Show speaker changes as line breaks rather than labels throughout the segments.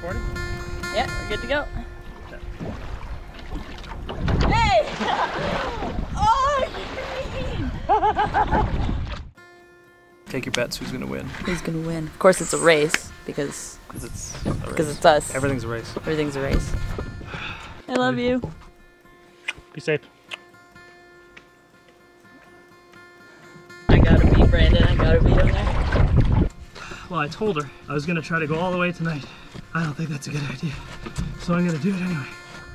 Recording?
Yeah, we're good to go. Hey! oh,
Take your bets. Who's gonna win?
Who's gonna win? Of course, it's a race because
Because it's
because it's us.
Everything's a race.
Everything's a race. I love you.
Be safe.
I gotta beat Brandon. I gotta beat him there.
Well, I told her I was gonna try to go all the way tonight. I don't think that's a good idea. So I'm gonna do it anyway.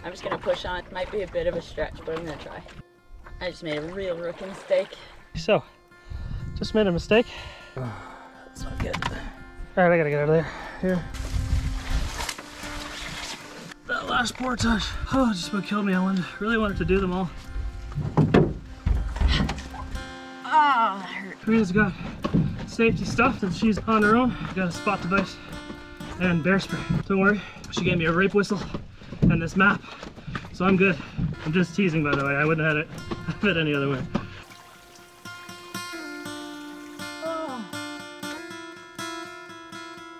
I'm just gonna push on. It might be a bit of a stretch, but I'm gonna try. I just made a real rookie mistake.
So, just made a mistake.
That's not good.
All right, I gotta get out of there. Here. That last portage. Oh, it just about killed me. I wanted, really wanted to do them all.
Ah, that hurt.
Careena's got safety stuff and she's on her own. Got a spot device and bear spray. Don't worry, she gave me a rape whistle and this map, so I'm good. I'm just teasing, by the way. I wouldn't have had it, have it any other way.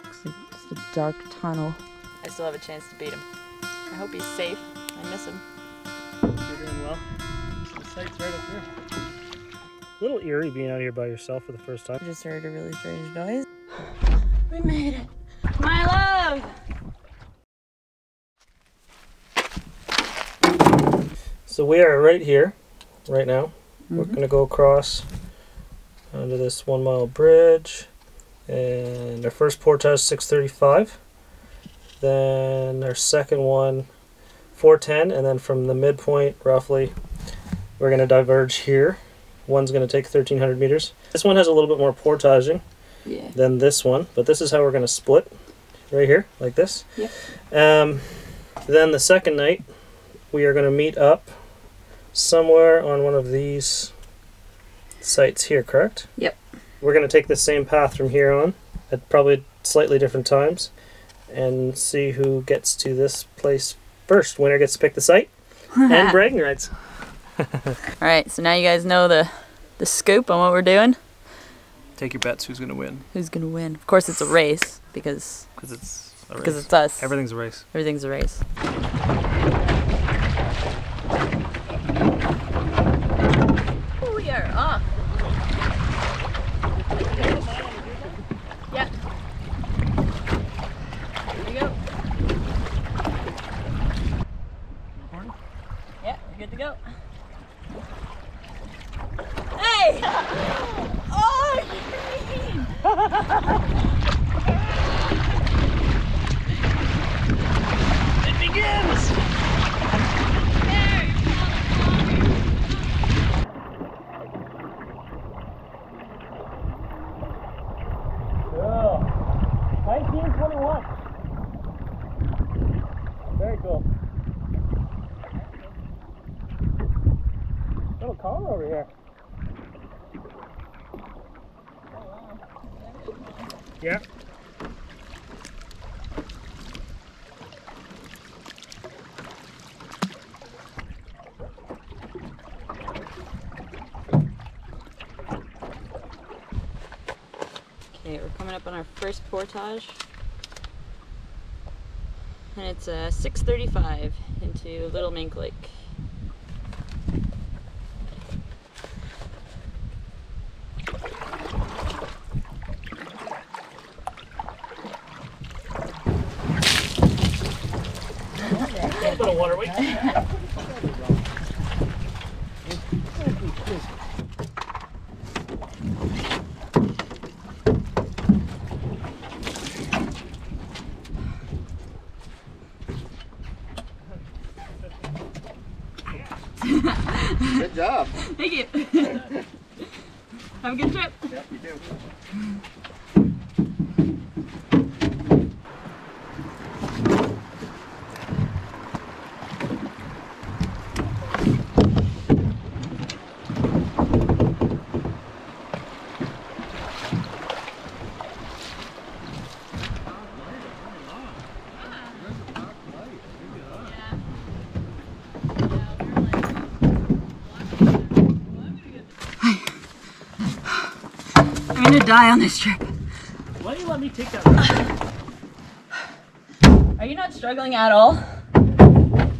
It's like just a dark tunnel. I still have a chance to beat him. I hope he's safe. I miss him.
You're doing well. The site's right up here. A little eerie being out here by yourself for the first time.
I just heard a really strange noise. We made it. My love!
So we are right here, right now. We're mm-hmm. gonna go across under this one mile bridge, and our first portage 635. Then our second one 410, and then from the midpoint roughly, we're gonna diverge here. One's gonna take 1300 meters. This one has a little bit more portaging
Yeah.
than this one, but this is how we're gonna split, right here, like this.
Yep.
Um, then the second night, we are gonna meet up somewhere on one of these sites here, correct?
Yep.
We're going to take the same path from here on at probably slightly different times and see who gets to this place first. Winner gets to pick the site and bragging rights.
Alright, so now you guys know the the scoop on what we're doing.
Take your bets. Who's going to win?
Who's gonna win? Of course it's a race because
Because it's a
because
race.
it's us.
Everything's a race.
Everything's a race. We are off. Yeah. Here we go. Yeah, we're good to go. Hey!
It begins! Cool. 1921. Very cool. Little car over here. Yeah.
Okay, we're coming up on our first portage. And it's uh, 6.35 into Little Mink Lake. I'm gonna die on this trip.
Why don't you let me take that risk?
Are you not struggling at all?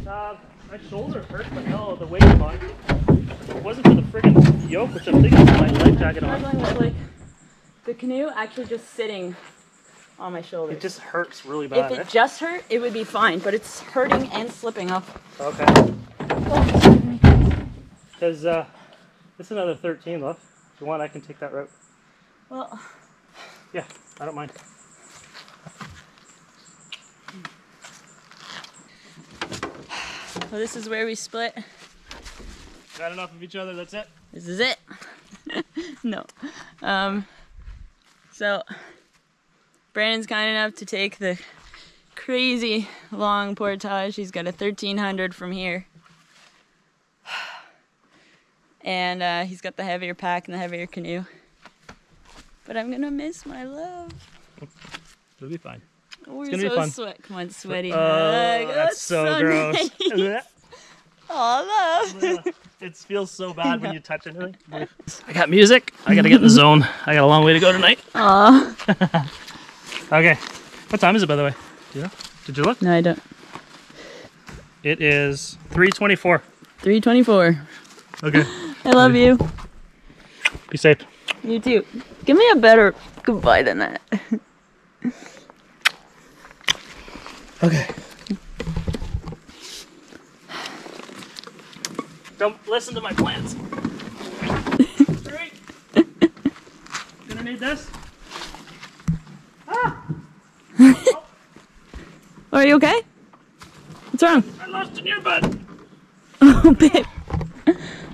Uh, my shoulder hurt, but no, the weight of If it wasn't for the friggin' yoke, which I'm thinking is my life jacket on.
Struggling with like the canoe actually just sitting on my shoulder.
It just hurts really bad.
If it
eh?
just hurt, it would be fine, but it's hurting and slipping off.
Okay. Because uh, it's another 13 left. If you want, I can take that route.
Well,
Yeah, I don't mind.
so this is where we split.
Got enough of each other, that's it.
This is it. no. Um, so, Brandon's kind enough to take the crazy long portage. He's got a 1300 from here. And uh, he's got the heavier pack and the heavier canoe. But I'm gonna miss my love.
It'll be fine.
Oh, we're
gonna be
so
fun.
sweat. Come on, sweaty.
Uh, oh,
hug.
that's so gross.
nice. Aw, love.
it feels so bad when you touch anything. I got music. I gotta get in the zone. I got a long way to go tonight.
Aw.
Okay. What time is it, by the way? Do you know? Did you look?
No, I don't.
It is 3:24.
324.
Okay.
I love you.
Be safe.
You too. Give me a better goodbye than that.
Okay. Don't listen to my plans. Three. Gonna need this. Ah!
Are you okay? What's wrong?
I lost an earbud.
Oh, babe.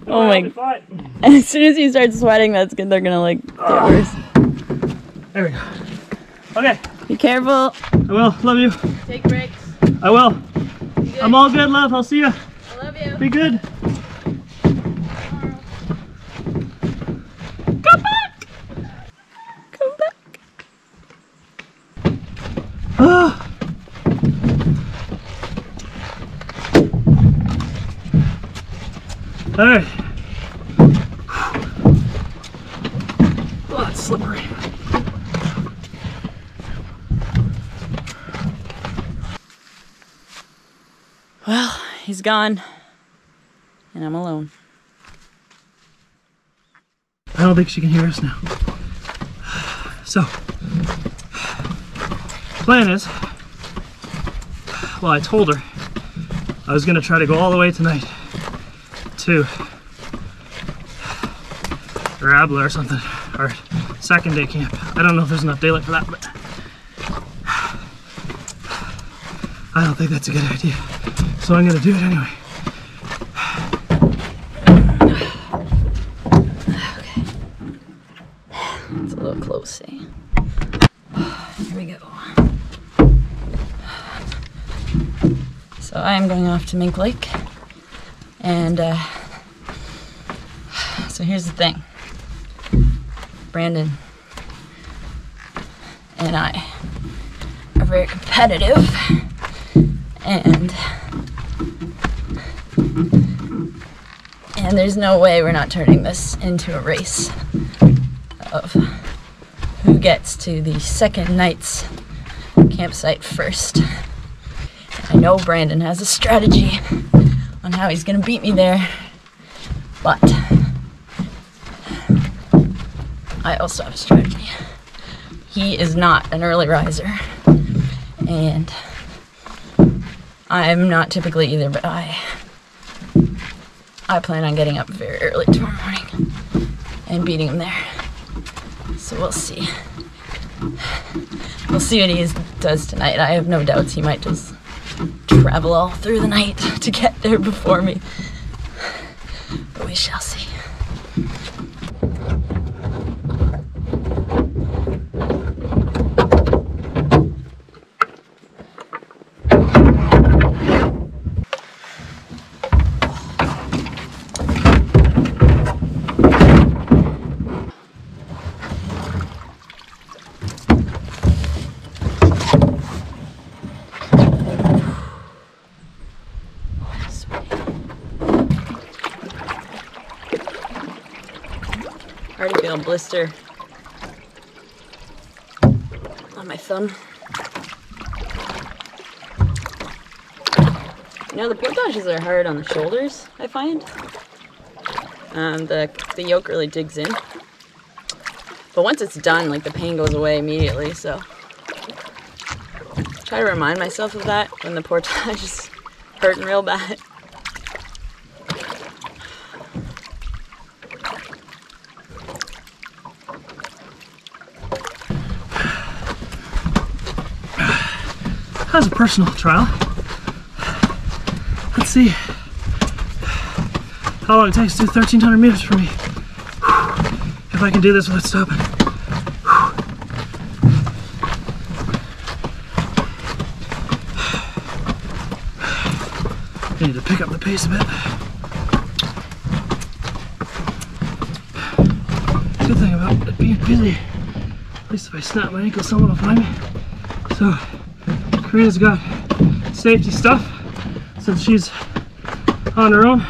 Oh
I'll
my-
be fine.
As soon as you start sweating, that's good. They're gonna like get ah. worse.
There we go. Okay.
Be careful.
I will. Love you.
Take breaks.
I will. I'm all good, love. I'll see you.
I love you.
Be good.
Come back. Come back.
Ah. All right. Oh, it's slippery.
Well, he's gone, and I'm alone.
I don't think she can hear us now. So, plan is, well, I told her I was gonna try to go all the way tonight to Rabla or something, or second day camp. I don't know if there's enough daylight for that, but I don't think that's a good idea. So I'm gonna do it anyway.
It's a little close, eh? Here we go. So I am going off to Mink Lake, and uh, so here's the thing. Brandon and I are very competitive, and and there's no way we're not turning this into a race of who gets to the second night's campsite first. I know Brandon has a strategy on how he's gonna beat me there, but I also have a strategy. He is not an early riser, and I'm not typically either, but I I plan on getting up very early tomorrow morning and beating him there. So we'll see. We'll see what he does tonight. I have no doubts he might just travel all through the night to get there before me. But we shall see. Already feel a blister on my thumb. You know, the portages are hard on the shoulders, I find. Um, the, the yoke really digs in. But once it's done, like the pain goes away immediately, so. Try to remind myself of that when the portage is hurting real bad.
How's a personal trial? Let's see how long it takes to do 1300 meters for me. If I can do this without stopping. I need to pick up the pace a bit. Good thing about being busy, at least if I snap my ankle, someone will find me. So, Careena's got safety stuff since she's on her own.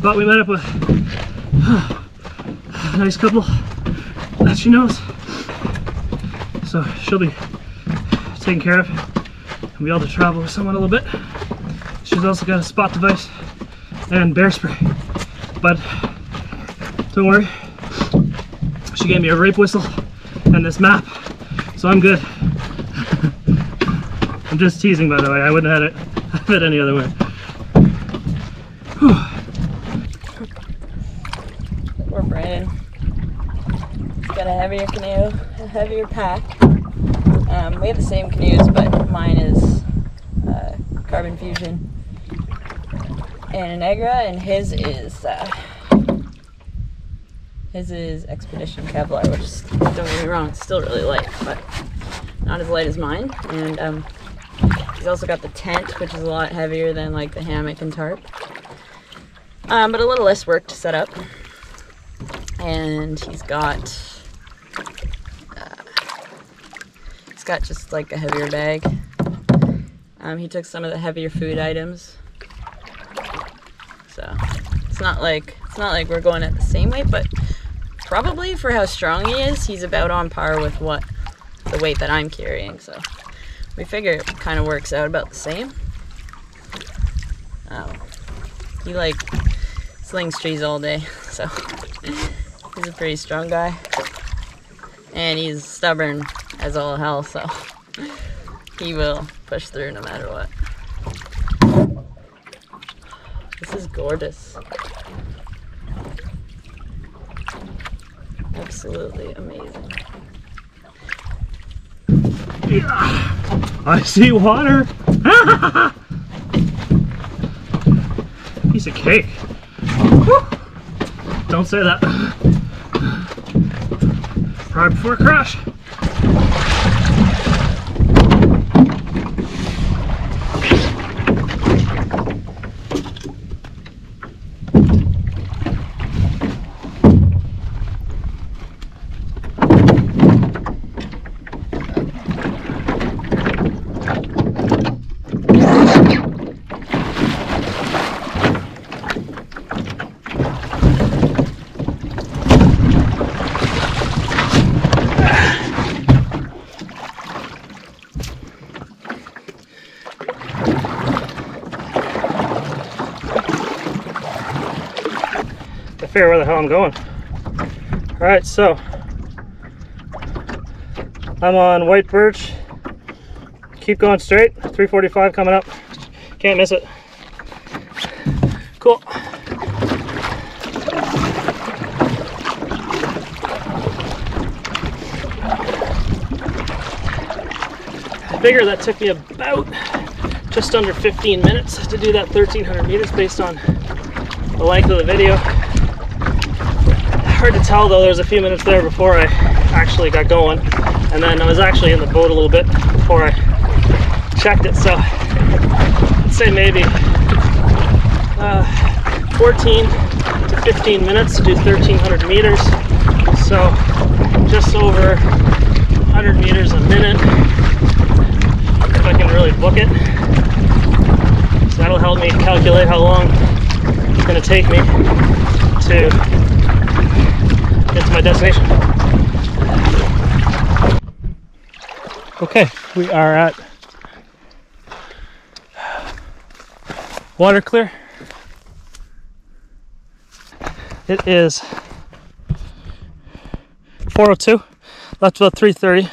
But we met up with a nice couple that she knows. So she'll be taken care of and be able to travel with someone a little bit. She's also got a spot device and bear spray. But don't worry, she gave me a rape whistle and this map, so I'm good. Just teasing, by the way. I wouldn't have had it, have it any other way.
Poor Brandon. He's got a heavier canoe, a heavier pack. Um, we have the same canoes, but mine is uh, Carbon Fusion and an Agra, and his is uh, his is Expedition Kevlar, which don't get me wrong, it's still really light, but not as light as mine. And um, he's also got the tent, which is a lot heavier than like the hammock and tarp, um, but a little less work to set up and he's got uh, he's got just like a heavier bag. Um, he took some of the heavier food items, so it's not like it's not like we're going at the same weight, but probably for how strong he is, he's about on par with what the weight that I'm carrying. So we figure it kind of works out about the same. Um, he like slings trees all day, so. He's a pretty strong guy. And he's stubborn as all hell, so he will push through no matter what. This is gorgeous. Absolutely amazing.
I see water. Piece of cake. Don't say that. Right before a crash. I'm going. Alright, so I'm on White Birch. Keep going straight. 345 coming up. Can't miss it. Cool. I figure that took me about just under 15 minutes to do that 1300 meters based on the length of the video. Hard to tell though, there was a few minutes there before I actually got going. And then I was actually in the boat a little bit before I checked it. So I'd say maybe uh, 14 to 15 minutes to do 1300 meters. So just over 100 meters a minute if I can really book it. So that'll help me calculate how long it's going to take me to get to my destination. Okay, we are at Water clear. It is 402, left about 330.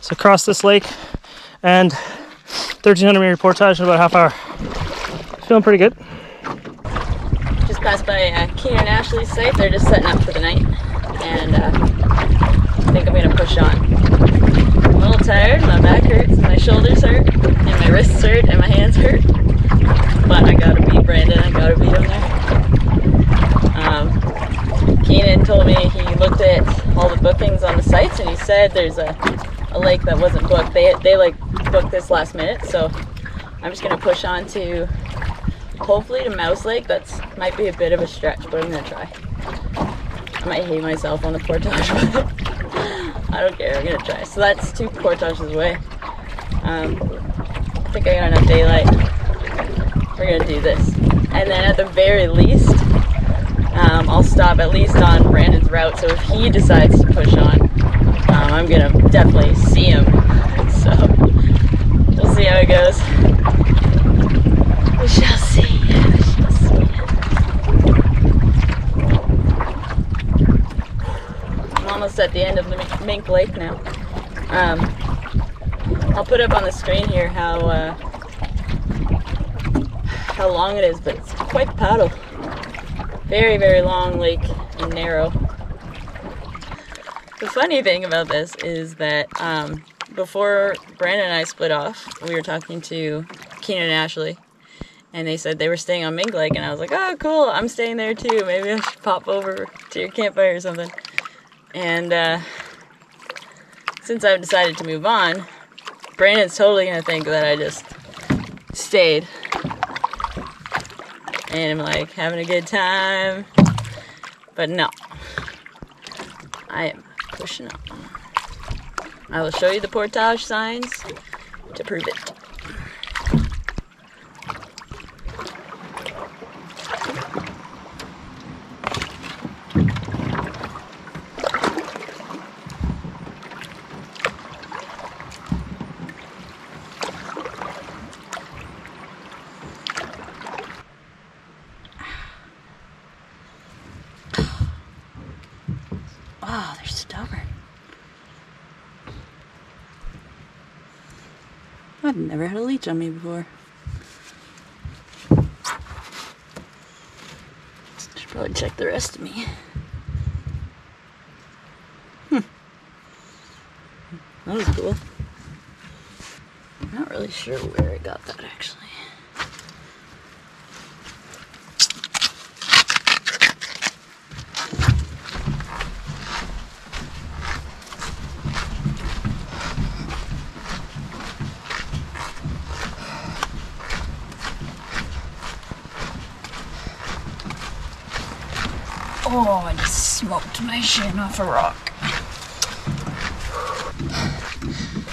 So across this lake and 1300 meter portage in about half hour. Feeling pretty good.
Just passed by uh, Keenan and Ashley's site. They're just setting up for the night. And uh, I think I'm going to push on. I'm a little tired. My back hurts, my shoulders hurt, and my wrists hurt, and my hands hurt. But I got to beat Brandon. I got to beat him there. Um, Keenan told me he looked at all the bookings on the sites, and he said there's a, a lake that wasn't booked. They, they like booked this last minute, so I'm just going to push on to hopefully to Mouse Lake. That's might be a bit of a stretch, but I'm gonna try. I might hate myself on the portage, but I don't care. I'm gonna try. So that's two portages away. Um, I think I got enough daylight. We're gonna do this, and then at the very least, um, I'll stop at least on Brandon's route. So if he decides to push on, um, I'm gonna definitely see him. So we'll see how it goes. Shall see. I'm almost at the end of the Mink- Lake now. Um, I'll put up on the screen here how uh, how long it is, but it's quite paddle. Very, very long lake and narrow. The funny thing about this is that um, before Brandon and I split off, we were talking to Keenan and Ashley, and they said they were staying on Mink Lake, and I was like, oh, cool, I'm staying there too. Maybe I should pop over to your campfire or something. And uh, since I've decided to move on, Brandon's totally gonna think that I just stayed. And I'm like having a good time. But no. I am pushing up. I will show you the portage signs to prove it. Oh, they're stubborn. I've never had a leech on me before. Should probably check the rest of me. Hmm. That was cool. Not really sure where I got that actually. Oh, I just smoked my shin off a rock.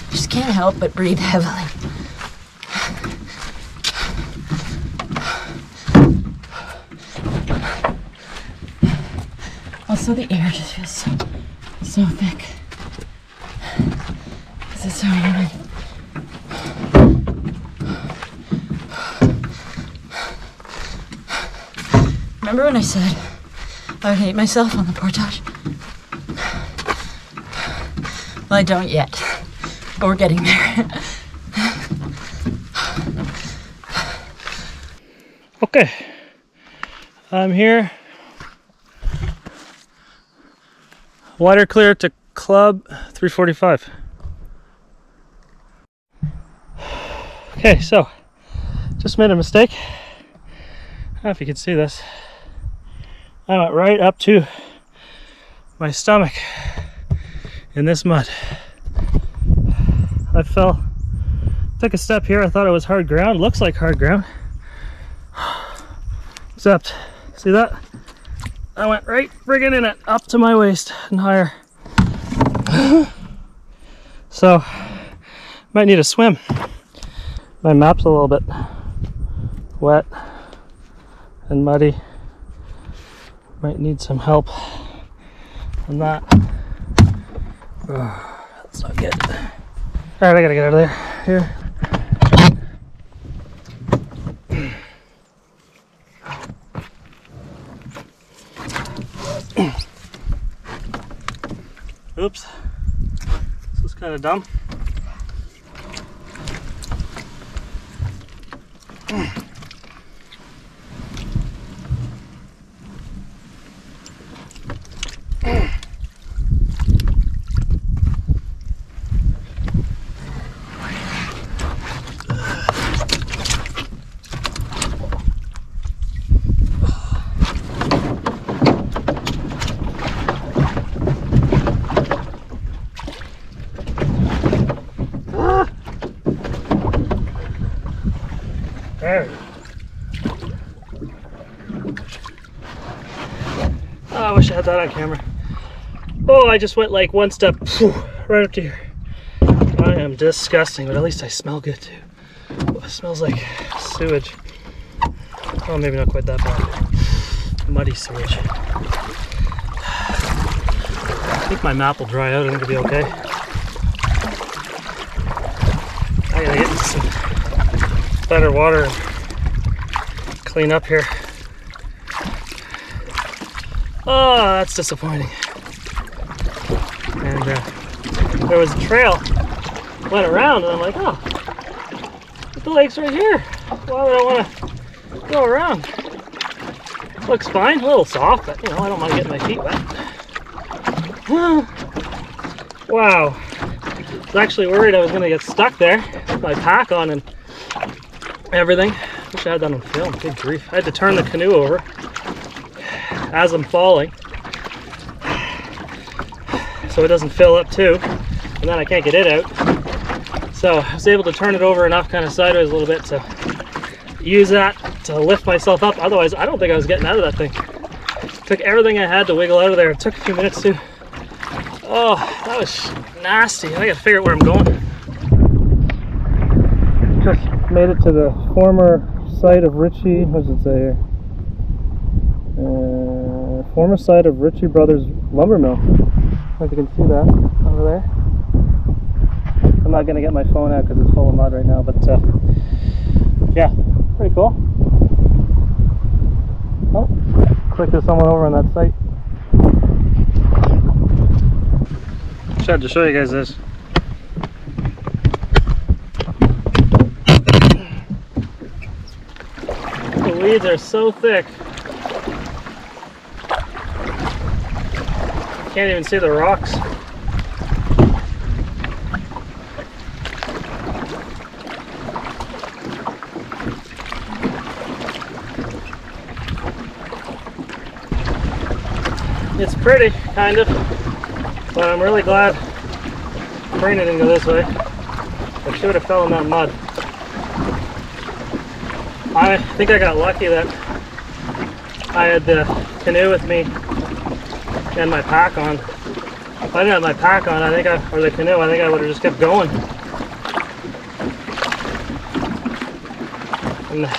Just can't help but breathe heavily. Also, the air just feels so, so thick. This is so humid. Remember when I said I hate myself on the portage? Well, I don't yet. But we're getting there.
Okay. I'm here. Water clear to club 345. Okay, so just made a mistake. I don't know if you can see this. I went right up to my stomach in this mud. I fell, took a step here. I thought it was hard ground. Looks like hard ground. Except, see that? I went right friggin' in it, up to my waist and higher. so, might need a swim. My map's a little bit wet and muddy might need some help on that. Oh, that's not good. All right, I gotta get out of there. Here. Oops, this is kind of dumb. had that on camera. Oh, I just went like one step right up to here. I am disgusting, but at least I smell good too. Oh, it smells like sewage. Oh, maybe not quite that bad. Muddy sewage. I think my map will dry out and it'll be okay. I gotta get some better water and clean up here. Oh, that's disappointing. And uh, there was a trail went around, and I'm like, oh, the lake's right here. Why would I want to go around? Looks fine, a little soft, but you know, I don't mind getting my feet wet. wow. I was actually worried I was going to get stuck there with my pack on and everything. Wish I had that on film. Good grief. I had to turn the canoe over as I'm falling. So it doesn't fill up too and then I can't get it out. So I was able to turn it over enough kind of sideways a little bit to use that to lift myself up. Otherwise I don't think I was getting out of that thing. Took everything I had to wiggle out of there. It took a few minutes too oh that was nasty. I gotta figure out where I'm going. Just made it to the former site of Ritchie what does it say here? Uh, former site of Ritchie Brothers lumber mill. If you can see that over there. I'm not gonna get my phone out because it's full of mud right now, but uh, yeah, pretty cool. Oh, quick, there's someone over on that site. Just had to show you guys this. The weeds are so thick. Can't even see the rocks. It's pretty, kind of, but I'm really glad Careena didn't go this way. I should have fell in that mud. I think I got lucky that I had the canoe with me and my pack on. If I didn't have my pack on, I think I, or the canoe, I think I would have just kept going. And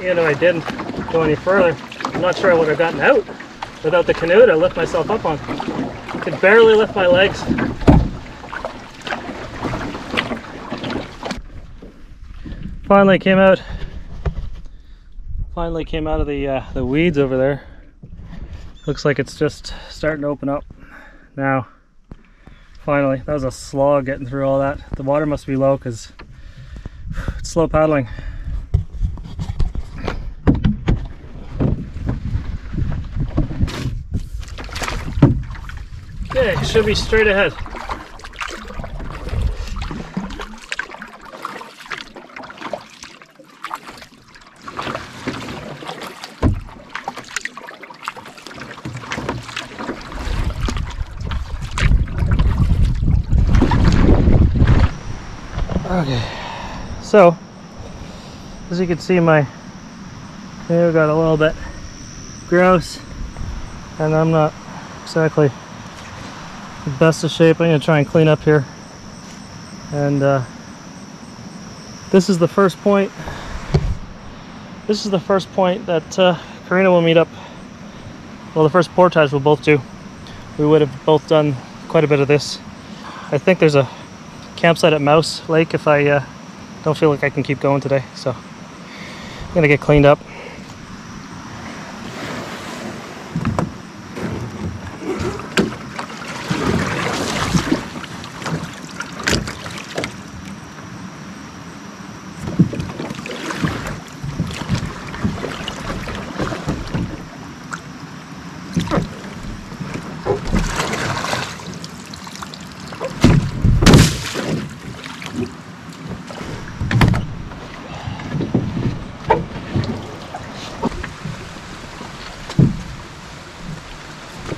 even if I didn't go any further, I'm not sure I would have gotten out without the canoe to lift myself up on. I could barely lift my legs. Finally came out. Finally came out of the uh, the weeds over there. Looks like it's just starting to open up now. Finally, that was a slog getting through all that. The water must be low because it's slow paddling. Okay, should be straight ahead. So as you can see, my canoe got a little bit gross, and I'm not exactly the best of shape. I'm gonna try and clean up here, and uh, this is the first point. This is the first point that uh, Careena will meet up. Well, the first portage we'll both do. We would have both done quite a bit of this. I think there's a campsite at Mouse Lake if I uh, don't feel like I can keep going today. So I'm gonna get cleaned up.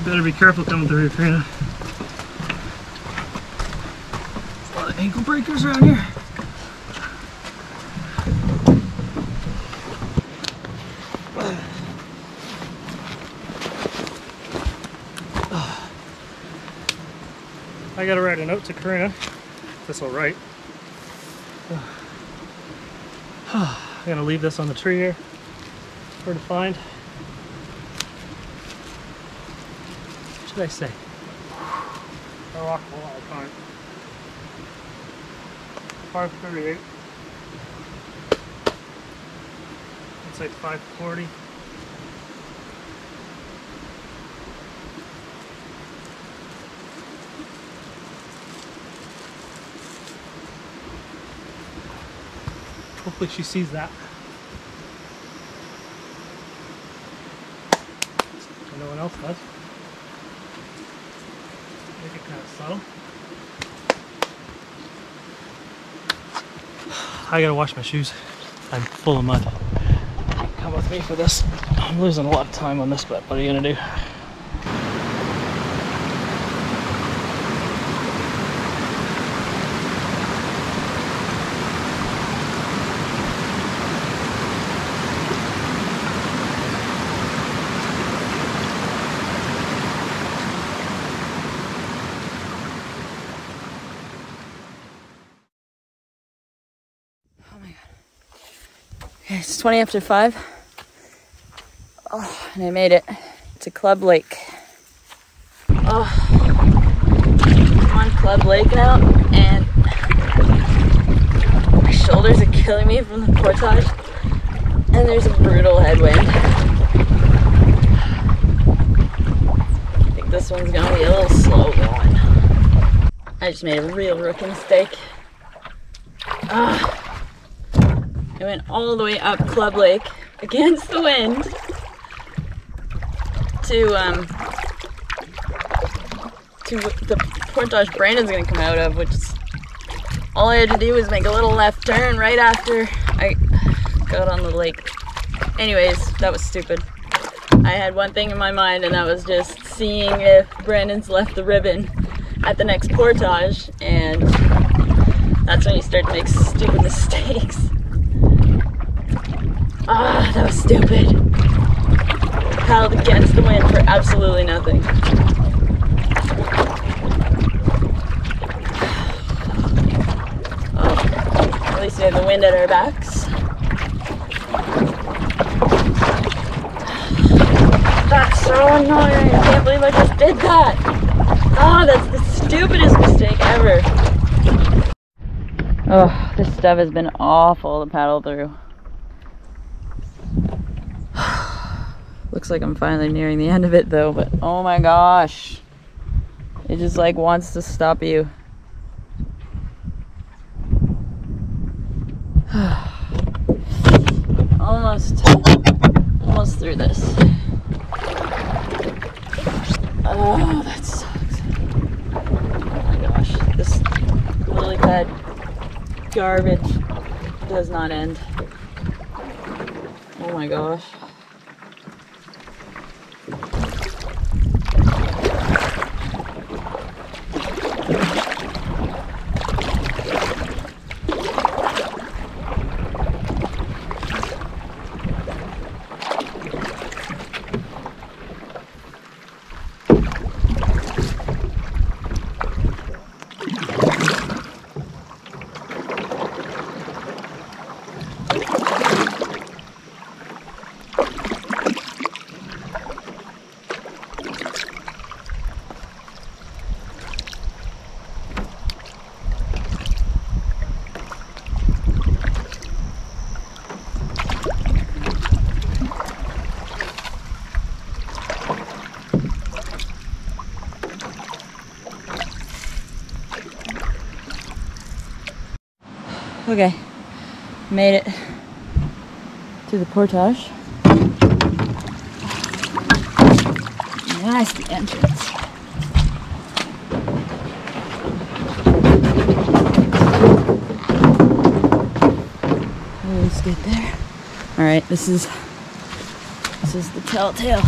Better be careful coming through Careena. A lot of ankle breakers around here. I gotta write a note to Careena. This will write. I'm gonna leave this on the tree here her to find. Should oh, I say? I walk a lot of time. 538. It's like 540. Hopefully she sees that. No one else does. Make it kind of subtle. I gotta wash my shoes. I'm full of mud. Come with me for this. I'm losing a lot of time on this, but what are you gonna do?
It's 20 after 5. Oh, and I made it to Club Lake. Oh, I'm on Club Lake now, and my shoulders are killing me from the portage, and there's a brutal headwind. I think this one's gonna be a little slow going. I just made a real rookie mistake. Ah. I went all the way up Club Lake against the wind to um to the portage Brandon's gonna come out of, which is all I had to do was make a little left turn right after I got on the lake. Anyways, that was stupid. I had one thing in my mind, and that was just seeing if Brandon's left the ribbon at the next portage, and that's when you start to make stupid mistakes. Ah, that was stupid. Paddled against the wind for absolutely nothing. Oh, at least we have the wind at our backs. That's so annoying. I can't believe I just did that. Oh, that's the stupidest mistake ever. Oh, this stuff has been awful to paddle through. Looks like I'm finally nearing the end of it though, but oh my gosh. It just like wants to stop you. almost almost through this. Oh, that sucks. Oh my gosh. This lily pad garbage does not end. Oh my gosh. Okay, made it to the portage. Nasty entrance. Always good there. All right, this is this is the telltale.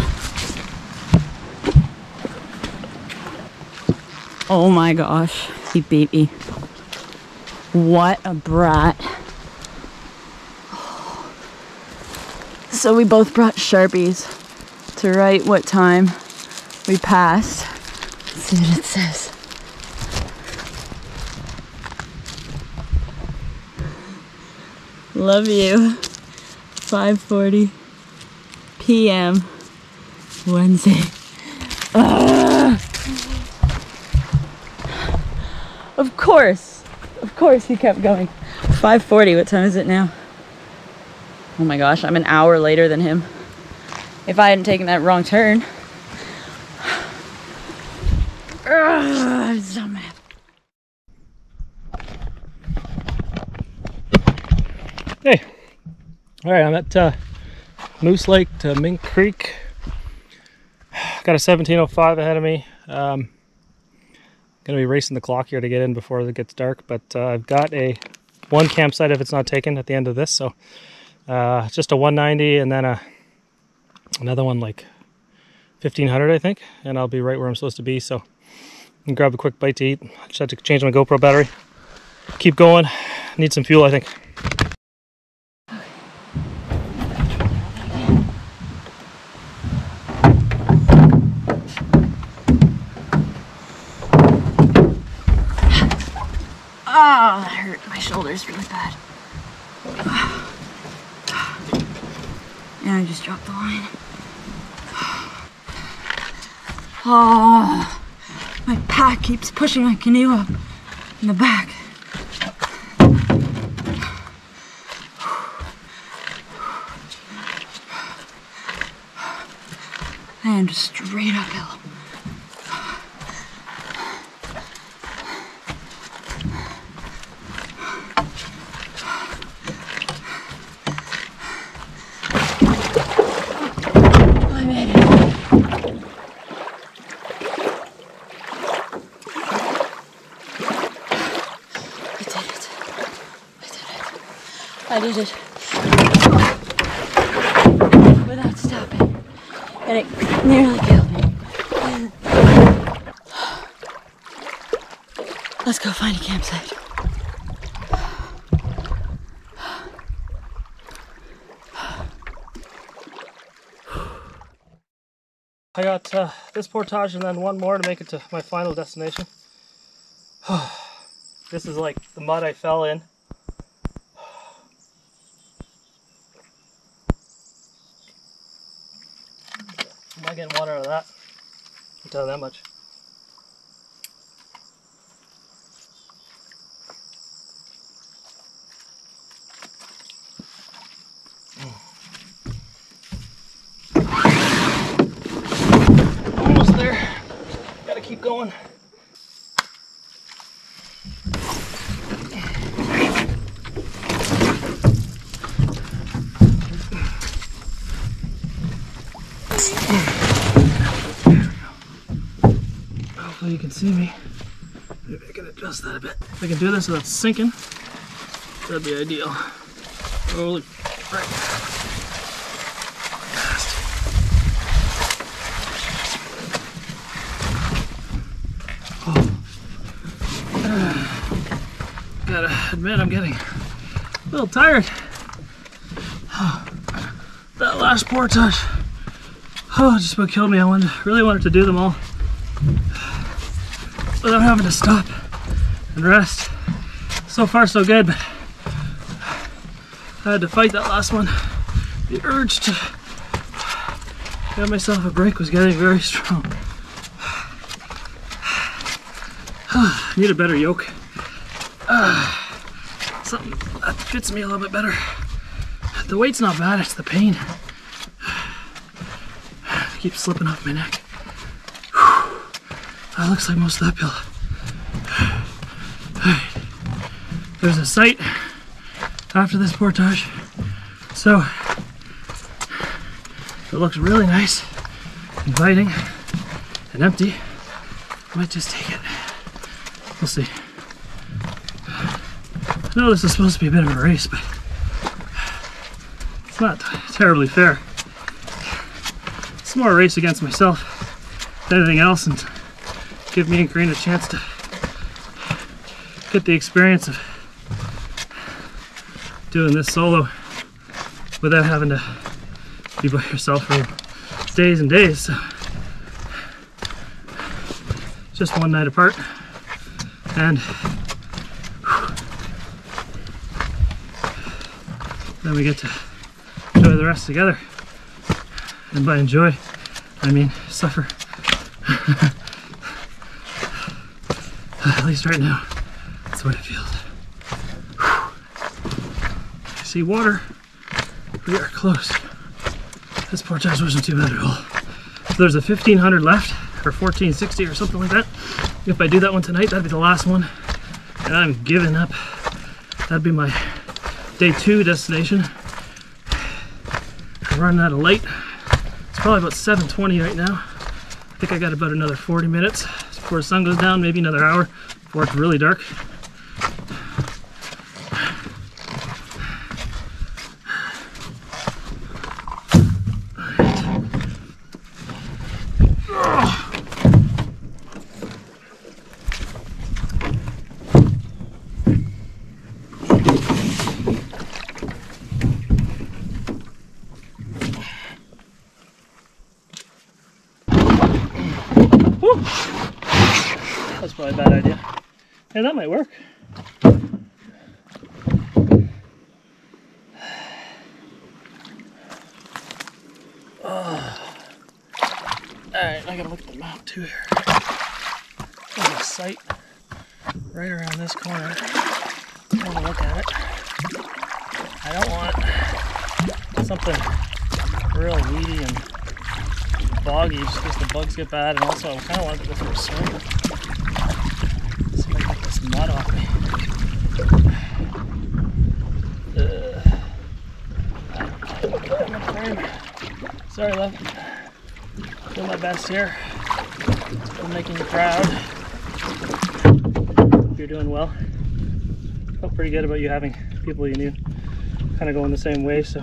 Oh my gosh, he beat me. What a brat. So we both brought Sharpies to write what time we passed. Let's see what it says. Love you. 5:40 p.m. Wednesday. Ugh. Of course. Of course he kept going. 5:40. What time is it now? Oh my gosh, I'm an hour later than him. If I hadn't taken that wrong turn. Ugh, I'm so.
Hey, all right, I'm at uh, Moose Lake to Mink Creek. Got a 1705 ahead of me. Um, gonna be racing the clock here to get in before it gets dark, but uh, I've got a one campsite if it's not taken at the end of this. So uh, just a 190 and then a another one like 1500, I think, and I'll be right where I'm supposed to be. So grab a quick bite to eat. I just had to change my GoPro battery. Keep going. Need some fuel, I think.
Oh, that hurt my shoulders really bad. And I just dropped the line. Oh, my pack keeps pushing my canoe up in the back. And straight uphill. I made it. I did it. I did it. Without stopping. And it nearly killed me. Let's go find a campsite.
I got uh, this portage and then one more to make it to my final destination. this is like the mud I fell in. Am I getting water out of that? I'll tell that much. Almost there. Gotta keep going. Hopefully you can see me. Maybe I can adjust that a bit. If I can do this without sinking, that'd be ideal. Holy frick. Gotta admit, I'm getting a little tired. That last portage, oh, just about killed me. I wanted, really wanted to do them all without having to stop and rest. So far, so good, but I had to fight that last one. The urge to give myself a break was getting very strong. Need a better yoke. Something that fits me a little bit better. The weight's not bad, it's the pain. Keeps slipping off my neck. That looks like most of that pill. There's a site after this portage. So it looks really nice, inviting, and empty. Might just take it. We'll see. I know this is supposed to be a bit of a race, but it's not terribly fair. It's more a race against myself than anything else, and give me and Careena a chance to get the experience of doing this solo without having to be by yourself for days and days. So just one night apart, and then we get to enjoy the rest together. And by enjoy, I mean suffer. At least right now, that's what it feels. I see water. We are close. This portage wasn't too bad at all. So there's a 1500 left, or 1460 or something like that. If I do that one tonight, that'd be the last one. And I'm giving up. That'd be my day two destination. I'm running out of light. It's probably about 7.20 right now. I think I got about another 40 minutes before the sun goes down, maybe another hour before it's really dark. That's probably a bad idea. Hey, that might work. Alright, I gotta look at the map too here. There's a site right around this corner. I want to look at it. I don't want something real weedy and boggy just because the bugs get bad, and also I kind of want to go for a swim. See if I get this mud off me. Sorry, love. Doing my best here. I'm making you proud. You're doing well. Felt pretty good about you having people you knew kind of going the same way. So,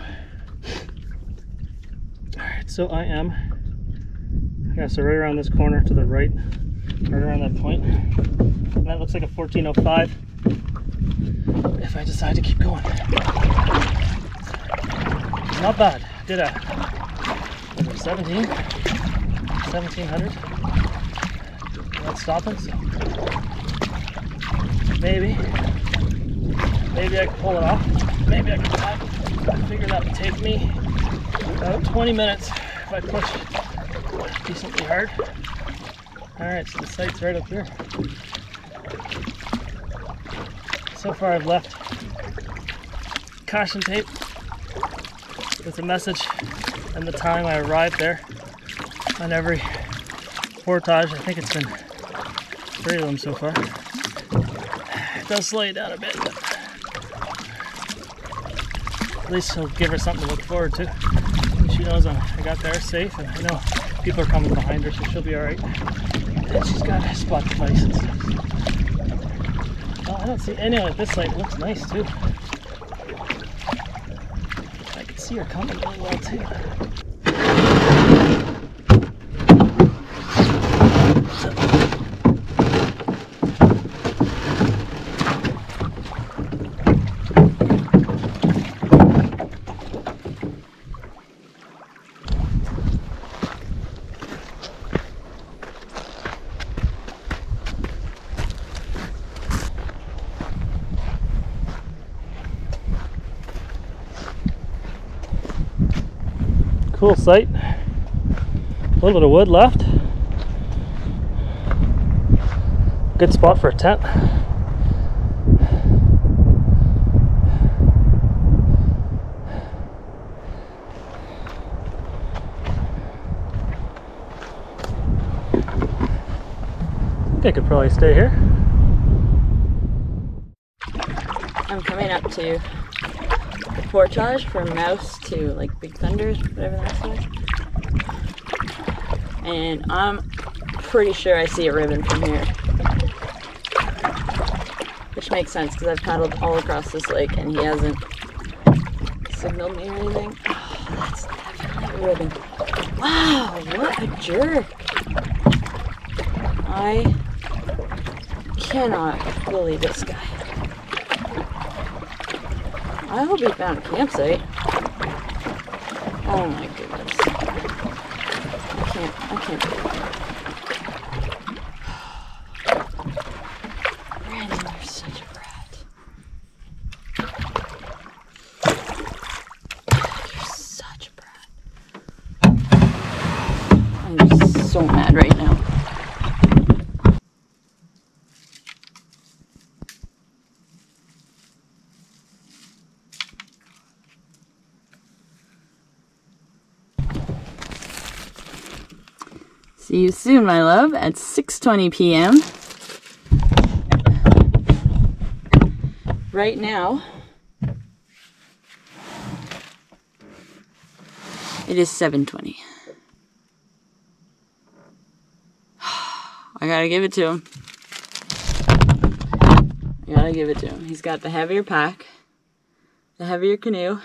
all right. So I am. Yeah. So right around this corner to the right, right around that point. And that looks like a 1405. If I decide to keep going. Not bad. Did a was it 17? 1700. Not stopping. So maybe, maybe I can pull it off. Maybe I can. I figure that would take me about 20 minutes if I push decently hard. All right, so the site's right up here. So far, I've left caution tape with a message and the time I arrived there on every portage. I think it's been three of them so far. It does slow you down a bit, but at least he'll give her something to look forward to. She knows I got there safe, and I know people are coming behind her, so she'll be all right. And she's got a spot devices. Oh, I don't see any of this light. Looks nice too. I can see her coming really well too. Cool site. A little bit of wood left. Good spot for a tent. I could probably stay here.
I'm coming up to the portage from Mouse to like Big Thunders, whatever that is. And I'm pretty sure I see a ribbon from here. Which makes sense because I've paddled all across this lake and he hasn't signaled me or anything. Oh, that's definitely a ribbon. Wow, what a jerk. I cannot believe this guy. I hope he found a campsite. Oh my goodness. I can't, I can't believe it. Brandon, you're such a brat. You're such a brat. I'm so mad right now. See you soon, my love, at 6:20 p.m. Right now, it is 7:20. I gotta give it to him. I gotta give it to him. He's got the heavier pack, the heavier canoe,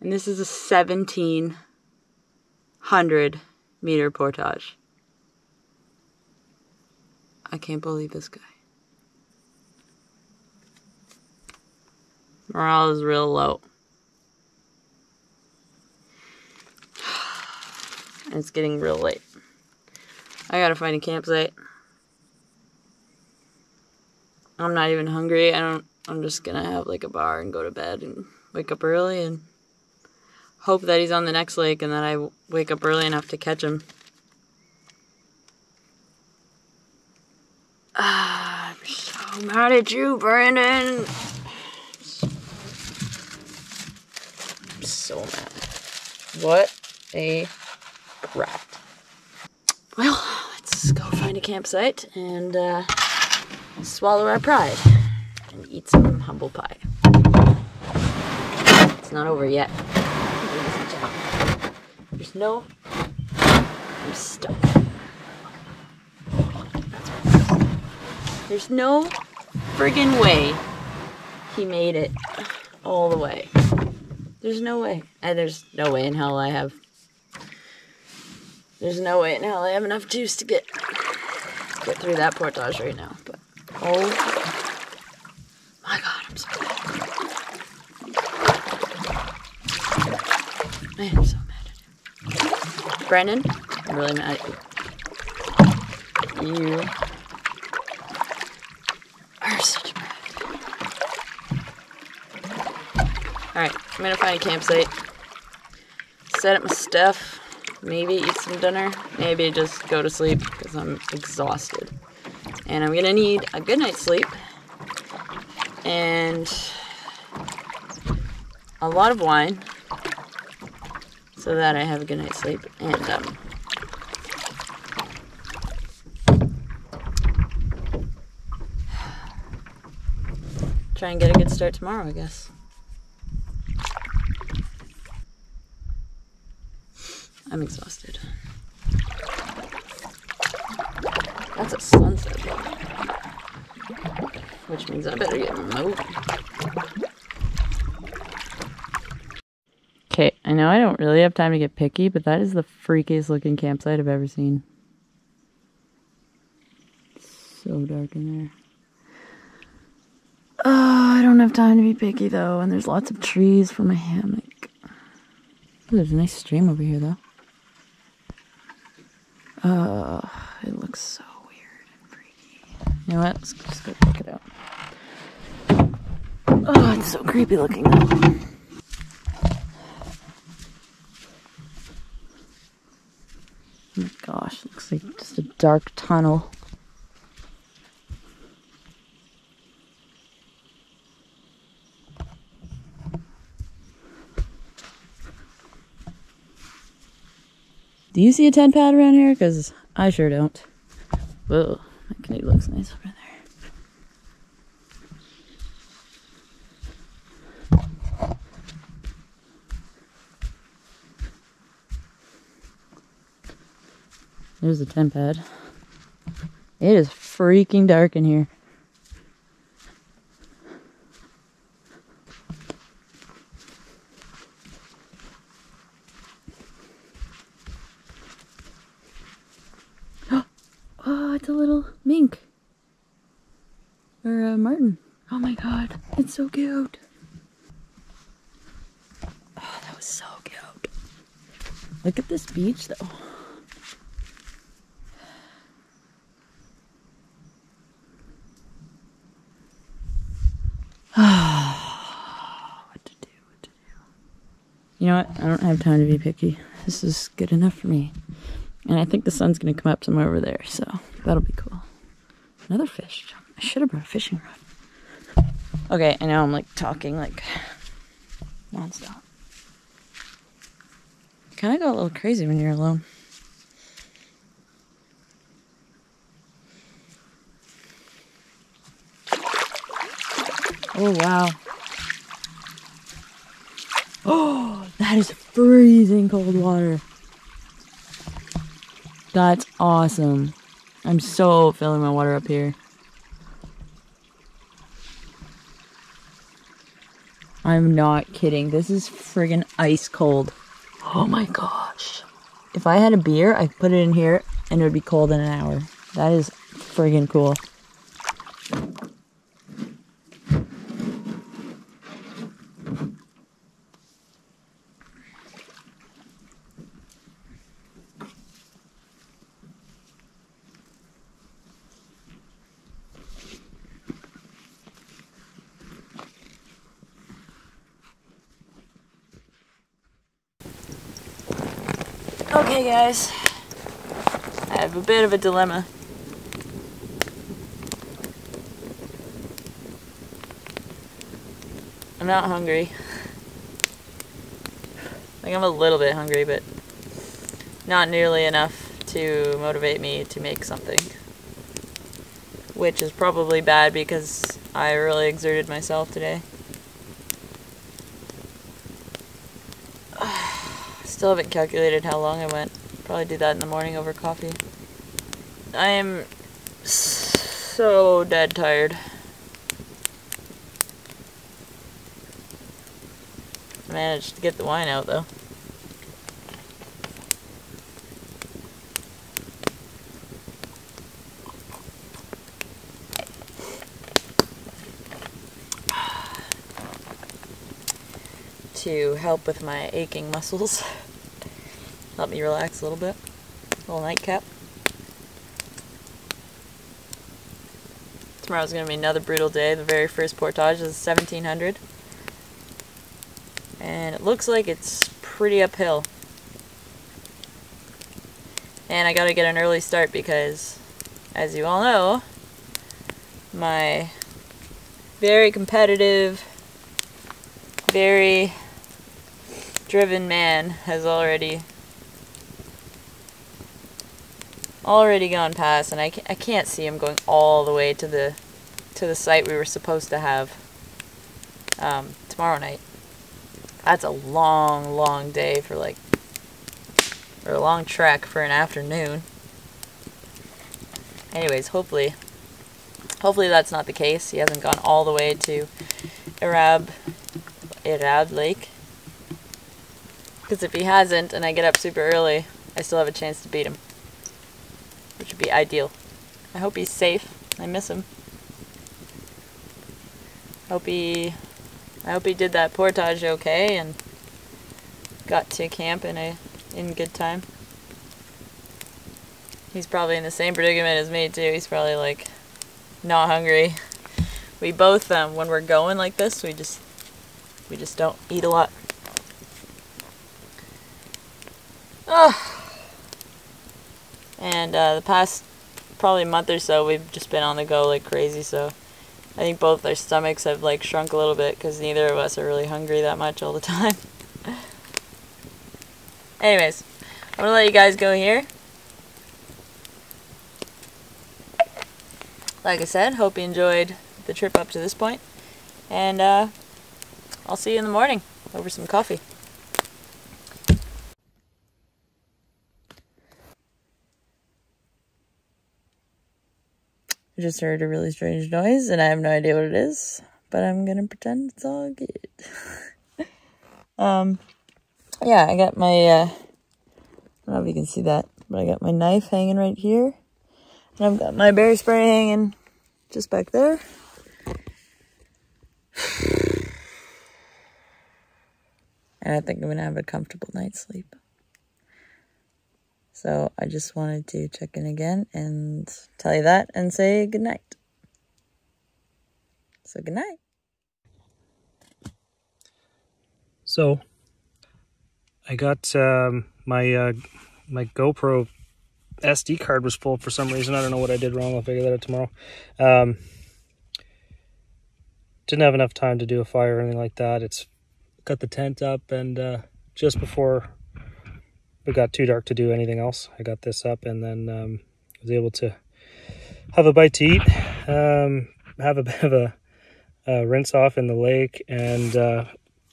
and this is a 1700 meter portage. Can't believe this guy. Morale is real low. It's getting real late. I gotta find a campsite. I'm not even hungry. I don't I'm just gonna have like a bar and go to bed and wake up early and hope that he's on the next lake and that I wake up early enough to catch him. Ah, I'm so mad at you, Brandon. I'm so mad. What a brat. Well, let's go find a campsite and uh, swallow our pride and eat some humble pie. It's not over yet. ladies and gentlemen. There's no. I'm stuck. There's no friggin' way he made it all the way. There's no way. And there's no way in hell I have. There's no way in hell I have enough juice to get get through that portage right now. But oh my god, I'm so mad. I am so mad at you. Brandon, I'm really mad at you. You are such a brat. Alright, I'm gonna find a campsite. Set up my stuff. Maybe eat some dinner. Maybe just go to sleep because I'm exhausted. And I'm gonna need a good night's sleep. And a lot of wine. So that I have a good night's sleep. And um try and get a good start tomorrow, I guess. I'm exhausted. That's a sunset. Which means I better get moving. Okay, I know I don't really have time to get picky, but that is the freakiest looking campsite I've ever seen. So dark in there. Oh, I don't have time to be picky though, and there's lots of trees for my hammock. Ooh, there's a nice stream over here though. Uh, it looks so weird and freaky. You know what? Let's just go check it out. Oh, it's so creepy looking though. Oh my gosh, it looks like just a dark tunnel. Do you see a tent pad around here? Because I sure don't. Whoa, that canoe looks nice over there. There's the tent pad. It is freaking dark in here. Oh, it's a little mink. Or a marten. Oh my god, it's so cute. Oh, that was so cute. Look at this beach though. what to do, what to do. You know what? I don't have time to be picky. This is good enough for me. And I think the sun's gonna come up somewhere over there, so that'll be cool. Another fish. I should have brought a fishing rod. Okay, I know I'm like talking like nonstop. Kind of go a little crazy when you're alone. Oh wow. Oh, that is freezing cold water. That's awesome. I'm so filling my water up here. I'm not kidding. This is friggin' ice cold. Oh my gosh. If I had a beer, I'd put it in here and it would be cold in an hour. That is friggin' cool. Okay, guys. I have a bit of a dilemma. I'm not hungry. Like, I'm a little bit hungry, but not nearly enough to motivate me to make something. Which is probably bad because I really exerted myself today. Still haven't calculated how long I went. Probably do that in the morning over coffee. I am so dead tired. I managed to get the wine out though. to help with my aching muscles. Help me relax a little bit. A little nightcap. Tomorrow's going to be another brutal day. The very first portage is 1700. And it looks like it's pretty uphill. And I got to get an early start because, as you all know, my very competitive, very driven man has already already gone past and I I can't see him going all the way to the to the site we were supposed to have um, tomorrow night. That's a long, long day for like, or a long trek for an afternoon. Anyways, hopefully, hopefully that's not the case. He hasn't gone all the way to Arab, Arab Lake. Because if he hasn't, and I get up super early, I still have a chance to beat him. Which would be ideal. I hope he's safe. I miss him. Hope he, I hope he did that portage okay and got to camp in a in good time. He's probably in the same predicament as me too. He's probably like not hungry. We both um when we're going like this, we just we just don't eat a lot. Oh. And uh, the past probably month or so, we've just been on the go like crazy. So I think both our stomachs have like shrunk a little bit because neither of us are really hungry that much all the time. Anyways, I'm gonna let you guys go here. Like I said, hope you enjoyed the trip up to this point, and uh, I'll see you in the morning over some coffee. I just heard a really strange noise and I have no idea what it is, but I'm gonna pretend it's all good. um, yeah, I got my, uh, I don't know if you can see that, but I got my knife hanging right here. And I've got my bear spray hanging just back there. And I think I'm gonna have a comfortable night's sleep. So I just wanted to check in again and tell you that and say good night. So good night.
So I got um, my uh, my GoPro SD card was full for some reason. I don't know what I did wrong. I'll figure that out tomorrow. Um, didn't have enough time to do a fire or anything like that. It's got the tent up, and uh, just before it got too dark to do anything else, I got this up, and then um, was able to have a bite to eat, um, have a bit of a, a, rinse off in the lake, and uh,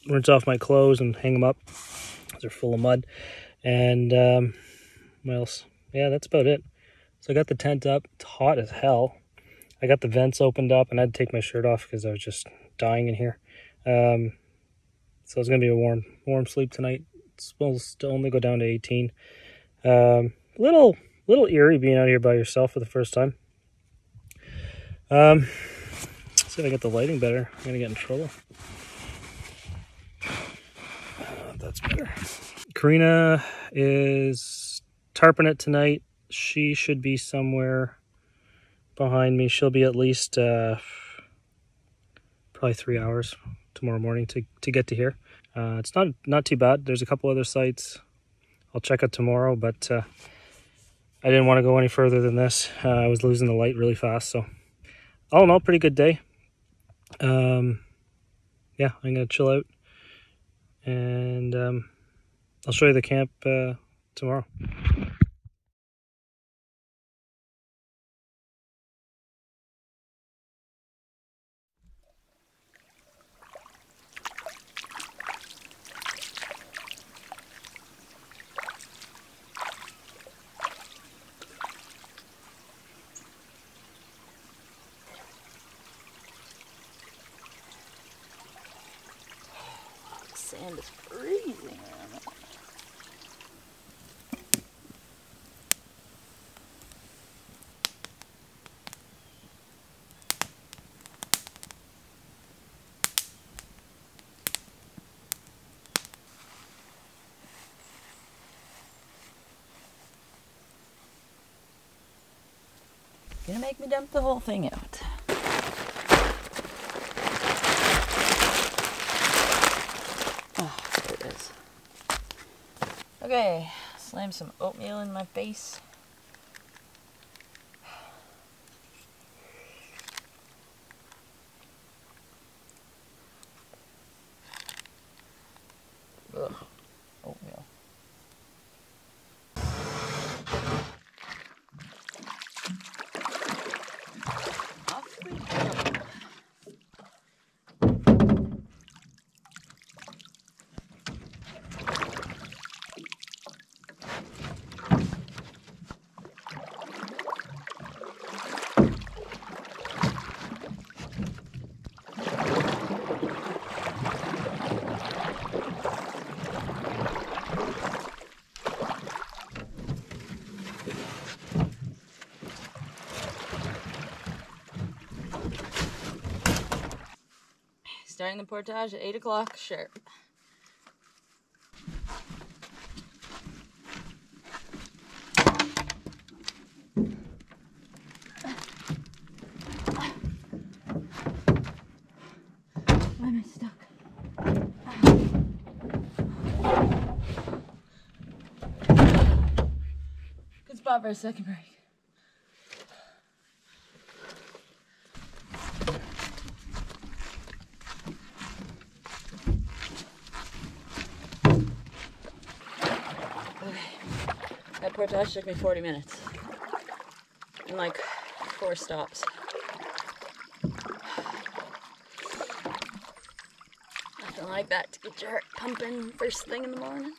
rinse off my clothes and hang them up. They're full of mud, and um, what else? yeah, that's about it. So I got the tent up. It's hot as hell. I got the vents opened up and I had to take my shirt off because I was just dying in here. Um, so it's gonna be a warm, warm sleep tonight. Supposed to only go down to 18. Um, little, little eerie being out here by yourself for the first time. Um, see if I get the lighting better. I'm gonna get in trouble. Uh, that's better. Careena is tarping it tonight. She should be somewhere behind me. She'll be at least uh, probably three hours tomorrow morning to, to get to here. Uh, it's not not too bad. There's a couple other sites I'll check out tomorrow, but uh, I didn't want to go any further than this. Uh, I was losing the light really fast, so all in all, pretty good day. Um, yeah, I'm gonna chill out, and um, I'll show you the camp uh, tomorrow.
sand is freezing Gonna make me dump the whole thing out. Oh, there it is. Okay, slam some oatmeal in my face. Starting the portage at 8 o'clock sharp. Why am I stuck? Good spot for a second break. Portage took me 40 minutes. And like four stops. Nothing like that to get your heart pumping first thing in the morning.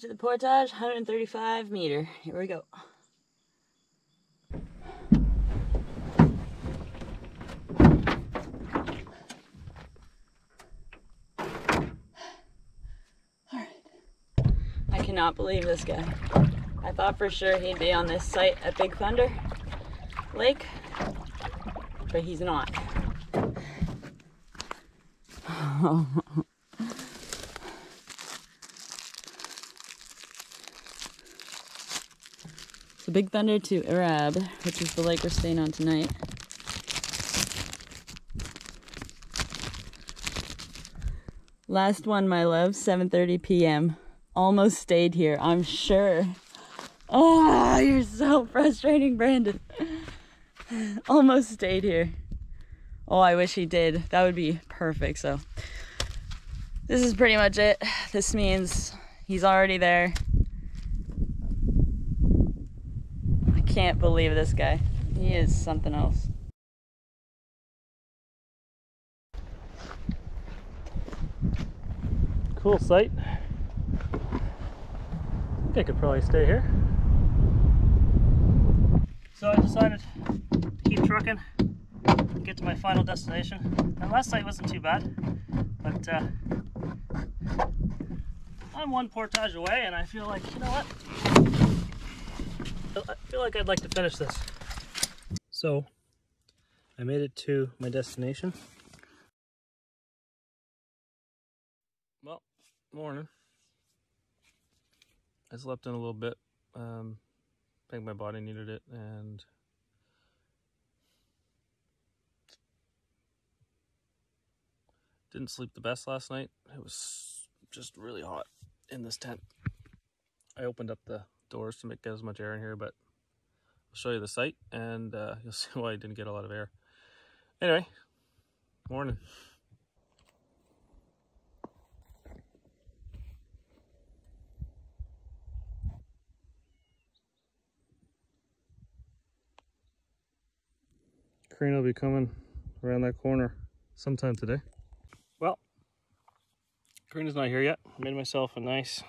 To the portage, 135 meter. Here we go. I cannot believe this guy. I thought for sure he'd be on this site at Big Thunder Lake, but he's not. Big Thunder to Arab, which is the lake we're staying on tonight. Last one, my love, 7:30 p.m. Almost stayed here, I'm sure. Oh, you're so frustrating, Brandon. Almost stayed here. Oh, I wish he did. That would be perfect. So, this is pretty much it. This means he's already there. I can't believe this guy. He is something else.
Cool site. I think I could probably stay here. So I decided to keep trucking, get to my final destination. And last night wasn't too bad, but uh, I'm one portage away, and I feel like you know what? I feel like I'd like to finish this. So I made it to my destination. Well, morning. I slept in a little bit. Um, I think my body needed it, and didn't sleep the best last night. It was just really hot in this tent. I opened up the doors to make get as much air in here, but I'll show you the site, and uh, you'll see why I didn't get a lot of air. Anyway, morning. Crane will be coming around that corner sometime today. Well, Careena's not here yet. I made myself a nice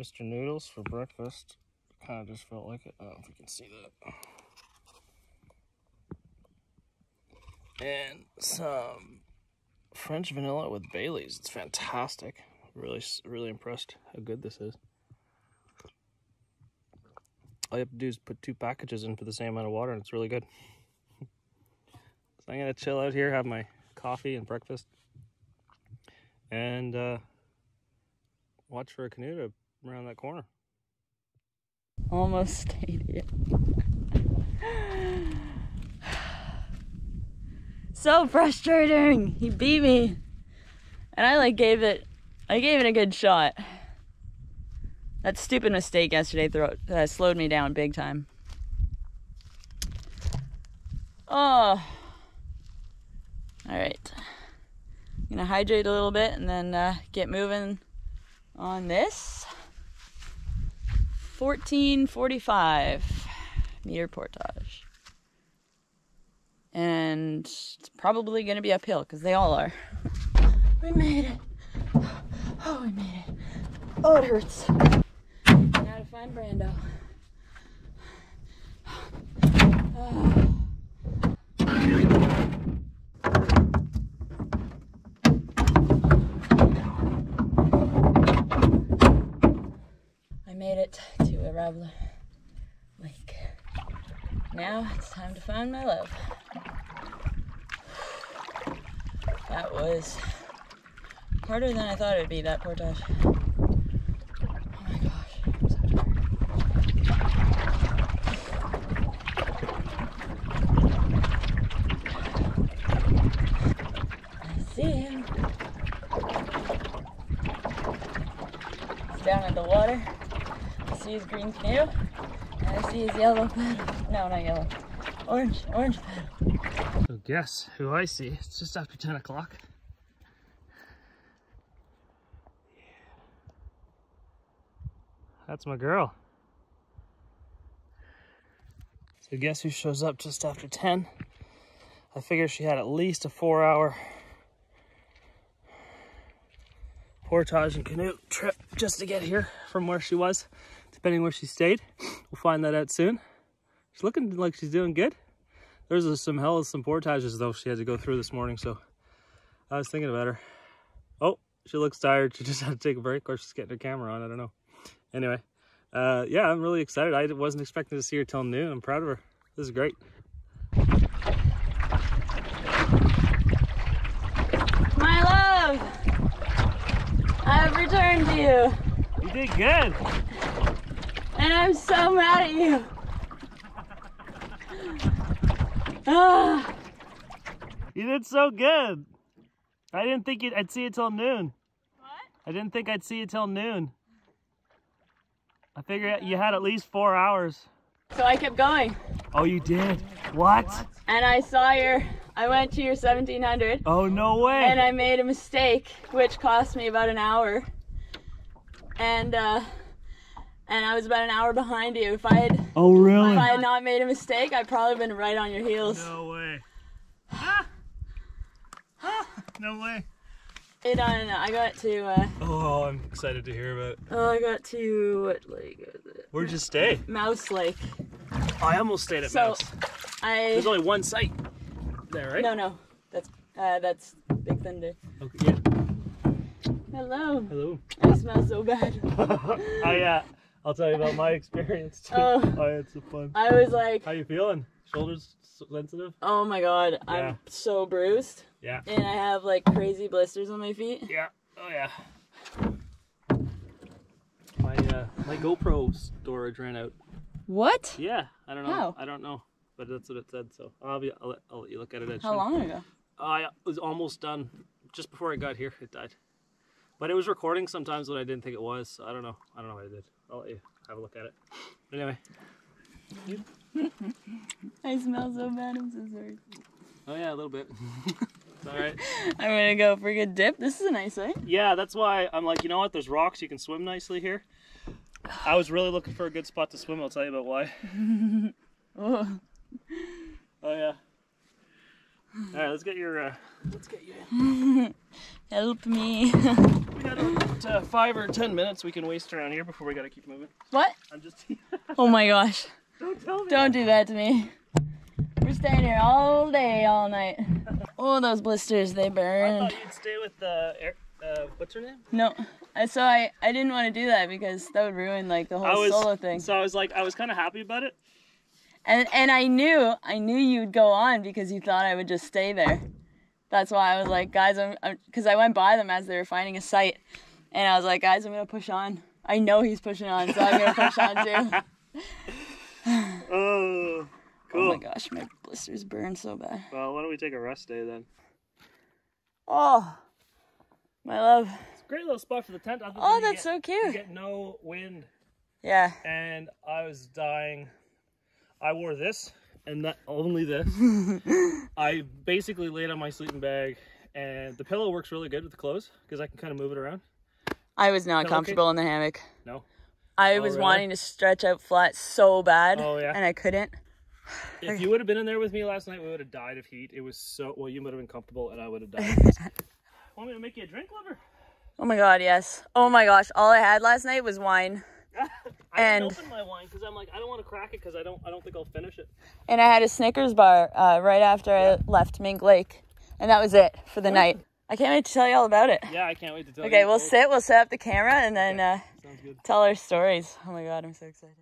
Mr. Noodles for breakfast. Kind of just felt like it. I don't know if you can see that. And some French vanilla with Bailey's. It's fantastic. Really, really impressed how good this is. All you have to do is put two packages in for the same amount of water and it's really good. So I'm gonna chill out here, have my coffee and breakfast, and uh, watch for a canoe to around that corner.
Almost stayed here. so frustrating. He beat me, and I like gave it. I gave it a good shot. That stupid mistake yesterday throw, uh, slowed me down big time. Oh. All right. I'm gonna hydrate a little bit and then uh, get moving on this. 1445 meter portage. And it's probably gonna be uphill because they all are. we made it. Oh, we made it. Oh, it hurts. Now to find Brando. I made it to Arab Lake. Now it's time to find my love. That was harder than I thought it would be, that portage. Oh my gosh, I'm so tired. I see him. He's down in the water. I see his green canoe. And I see his yellow paddle. No, not yellow. Orange, orange paddle.
So guess who I see? It's just after 10 o'clock. That's my girl. So guess who shows up just after 10? I figure she had at least a four hour portage and canoe trip just to get here from where she was, depending where she stayed. We'll find that out soon. She's looking like she's doing good. There's a, some hell of some portages though she had to go through this morning, so I was thinking about her. Oh, she looks tired. She just had to take a break, or she's getting her camera on. I don't know. Anyway, uh, yeah, I'm really excited. I wasn't expecting to see her till noon. I'm proud of her. This is great.
My love! I have returned to you,
You did good.
And I'm so mad at you. Ah,
You did so good. I didn't think you'd, I'd see you till noon.
what?
I didn't think I'd see you till noon. I figured you had at least four hours.
So I kept going,
Oh, you did? What?
and I saw your. I went to your 1700,
Oh, no way.
and I made a mistake, which cost me about an hour. And uh, and I was about an hour behind you. If I had
oh, really?
if I had not made a mistake, I'd probably been right on your heels.
No way. Ah. Ah, no way.
Hey, no, no, no. I got to. Uh,
Oh, I'm excited to hear about it.
oh, I got to what lake is it?
Where'd you stay?
Mouse Lake.
I almost stayed at
So
Mouse.
I
There's only one site there, right?
no no that's uh, that's Big Thunder.
Okay, yeah.
Hello.
Hello.
I smell so bad.
I, uh, I'll tell you about my experience too.
Oh.
I had some fun.
I was like,
How you feeling? Shoulders sensitive?
oh my god,
Yeah.
I'm so bruised,
Yeah.
and I have like crazy blisters on my feet.
Yeah. Oh yeah. My uh my GoPro storage ran out.
What?
Yeah. I don't know.
How?
I don't know. But that's what it said. So I'll be. I'll let, I'll let you look at it.
How long ago?
I was almost done. Just before I got here, it died. But it was recording sometimes when I didn't think it was. So I don't know. I don't know what I did. I'll let you have a look at it. Anyway.
I smell so bad. I'm so sorry.
Oh yeah, a little bit. it's all right.
I'm gonna go for a good dip. This is a nice way.
Yeah, that's why I'm like, you know what? There's rocks. You can swim nicely here. I was really looking for a good spot to swim. I'll tell you about why.
Oh.
Oh yeah. All right, let's get your. Uh, let's get you.
Help me.
We got about uh, five or ten minutes we can waste around here before we gotta keep moving.
what?
I'm just.
Oh my gosh.
Don't tell me.
Don't do that to me. We're staying here all day, all night. Oh, those blisters, they burn.
I
burned.
thought you'd stay with uh, Eric, uh, what's her name?
No, so I, I didn't want to do that because that would ruin like the whole
was
solo thing.
so I was like I was kind of happy about it.
And and I knew I knew you'd go on because you thought I would just stay there. That's why I was like, guys, I'm because I went by them as they were finding a site, and I was like, guys, I'm gonna push on. I know he's pushing on, so I'm gonna push on too.
Oh, cool.
Oh my gosh, my blisters burn so bad.
Well, why don't we take a rest day then?
Oh, my love.
It's a great little spot for the tent.
Oh, that's
get-
so cute.
You get no wind,
Yeah.
and I was dying. I wore this and that only this. I basically laid on my sleeping bag, and the pillow works really good with the clothes because I can kind of move it around.
I was not comfortable in the hammock.
No,
I
Oh,
was
really?
wanting to stretch out flat so bad,
Oh, yeah.
and I couldn't.
if you would have been in there with me last night, we would have died of heat. It was so well. You would have been comfortable, and I would have died. Want me to make you a drink, lover?
Oh my god, yes. Oh my gosh, all I had last night was wine, And-
open my wine because I'm like I don't want to crack it because I don't I don't think I'll finish it.
and I had a Snickers bar uh, right after I left Mink Lake, and that was it for the night. I can't wait to tell you all about it.
Yeah, I can't wait to tell you.
Okay, we'll
Oh,
sit. We'll set up the camera and then uh, tell our stories. Oh my god, I'm so excited.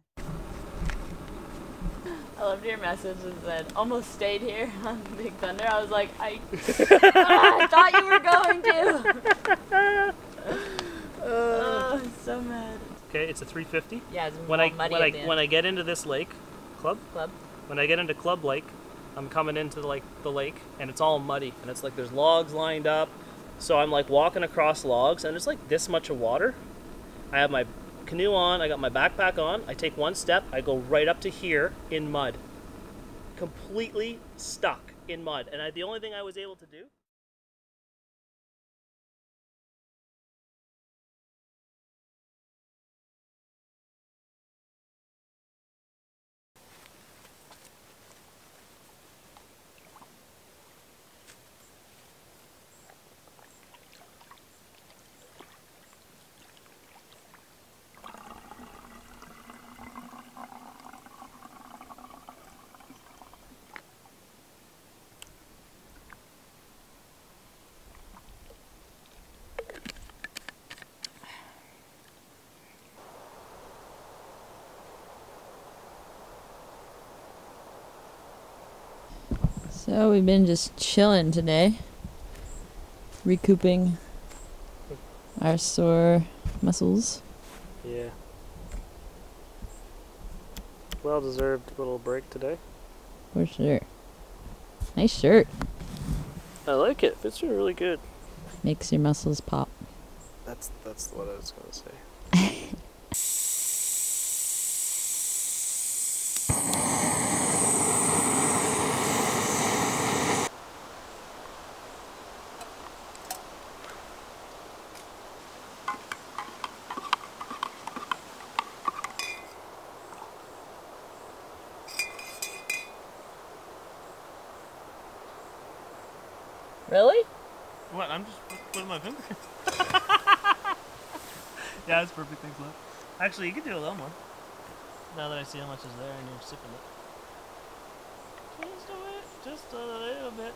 I loved your message that said almost stayed here on Big Thunder. I was like, I, Ah, I thought you were going to. oh, I'm so mad.
Okay, it's a 350.
Yeah, it's
When I
muddy
when I when I get into this lake, club.
club.
When I get into Club Lake, I'm coming into like the lake and it's all muddy and it's like there's logs lined up. So I'm like walking across logs and it's like this much of water. I have my canoe on, I got my backpack on. I take one step, I go right up to here in mud. Completely stuck in mud. And I, the only thing I was able to do
So we've been just chilling today, recouping our sore muscles.
Yeah. Well deserved little break today.
For sure. Nice shirt.
I like it. Fits me really good.
Makes your muscles pop.
That's that's what I was gonna say.
Really?
What? I'm just putting my finger. yeah, that's perfect. Thanks, love. Actually, you could do a little more. Now that I see how much is there and you're sipping it. Just a bit. Just a little bit.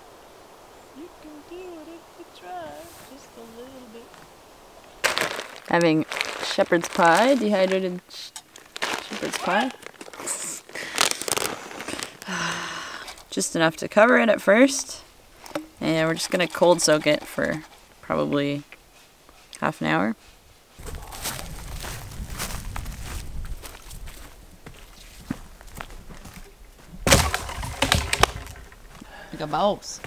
You can do it if you try. Just a little bit.
Having shepherd's pie, dehydrated sh- shepherd's pie. just enough to cover it at first. And we're just gonna cold soak it for probably half an hour. Like a mouse.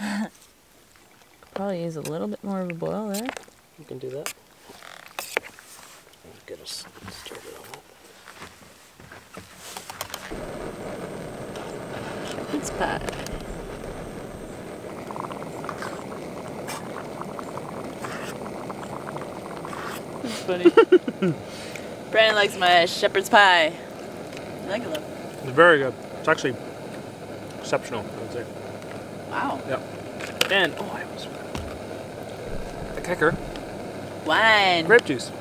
Probably use a little bit more of a boil there.
You can do that. Get us started on that.
It's pie. That's funny. Brandon likes my shepherd's pie. I like it though.
It's very good. It's actually exceptional, I would say.
Wow. Yeah.
And oh, I almost forgot. the kicker.
Wine.
Grape juice.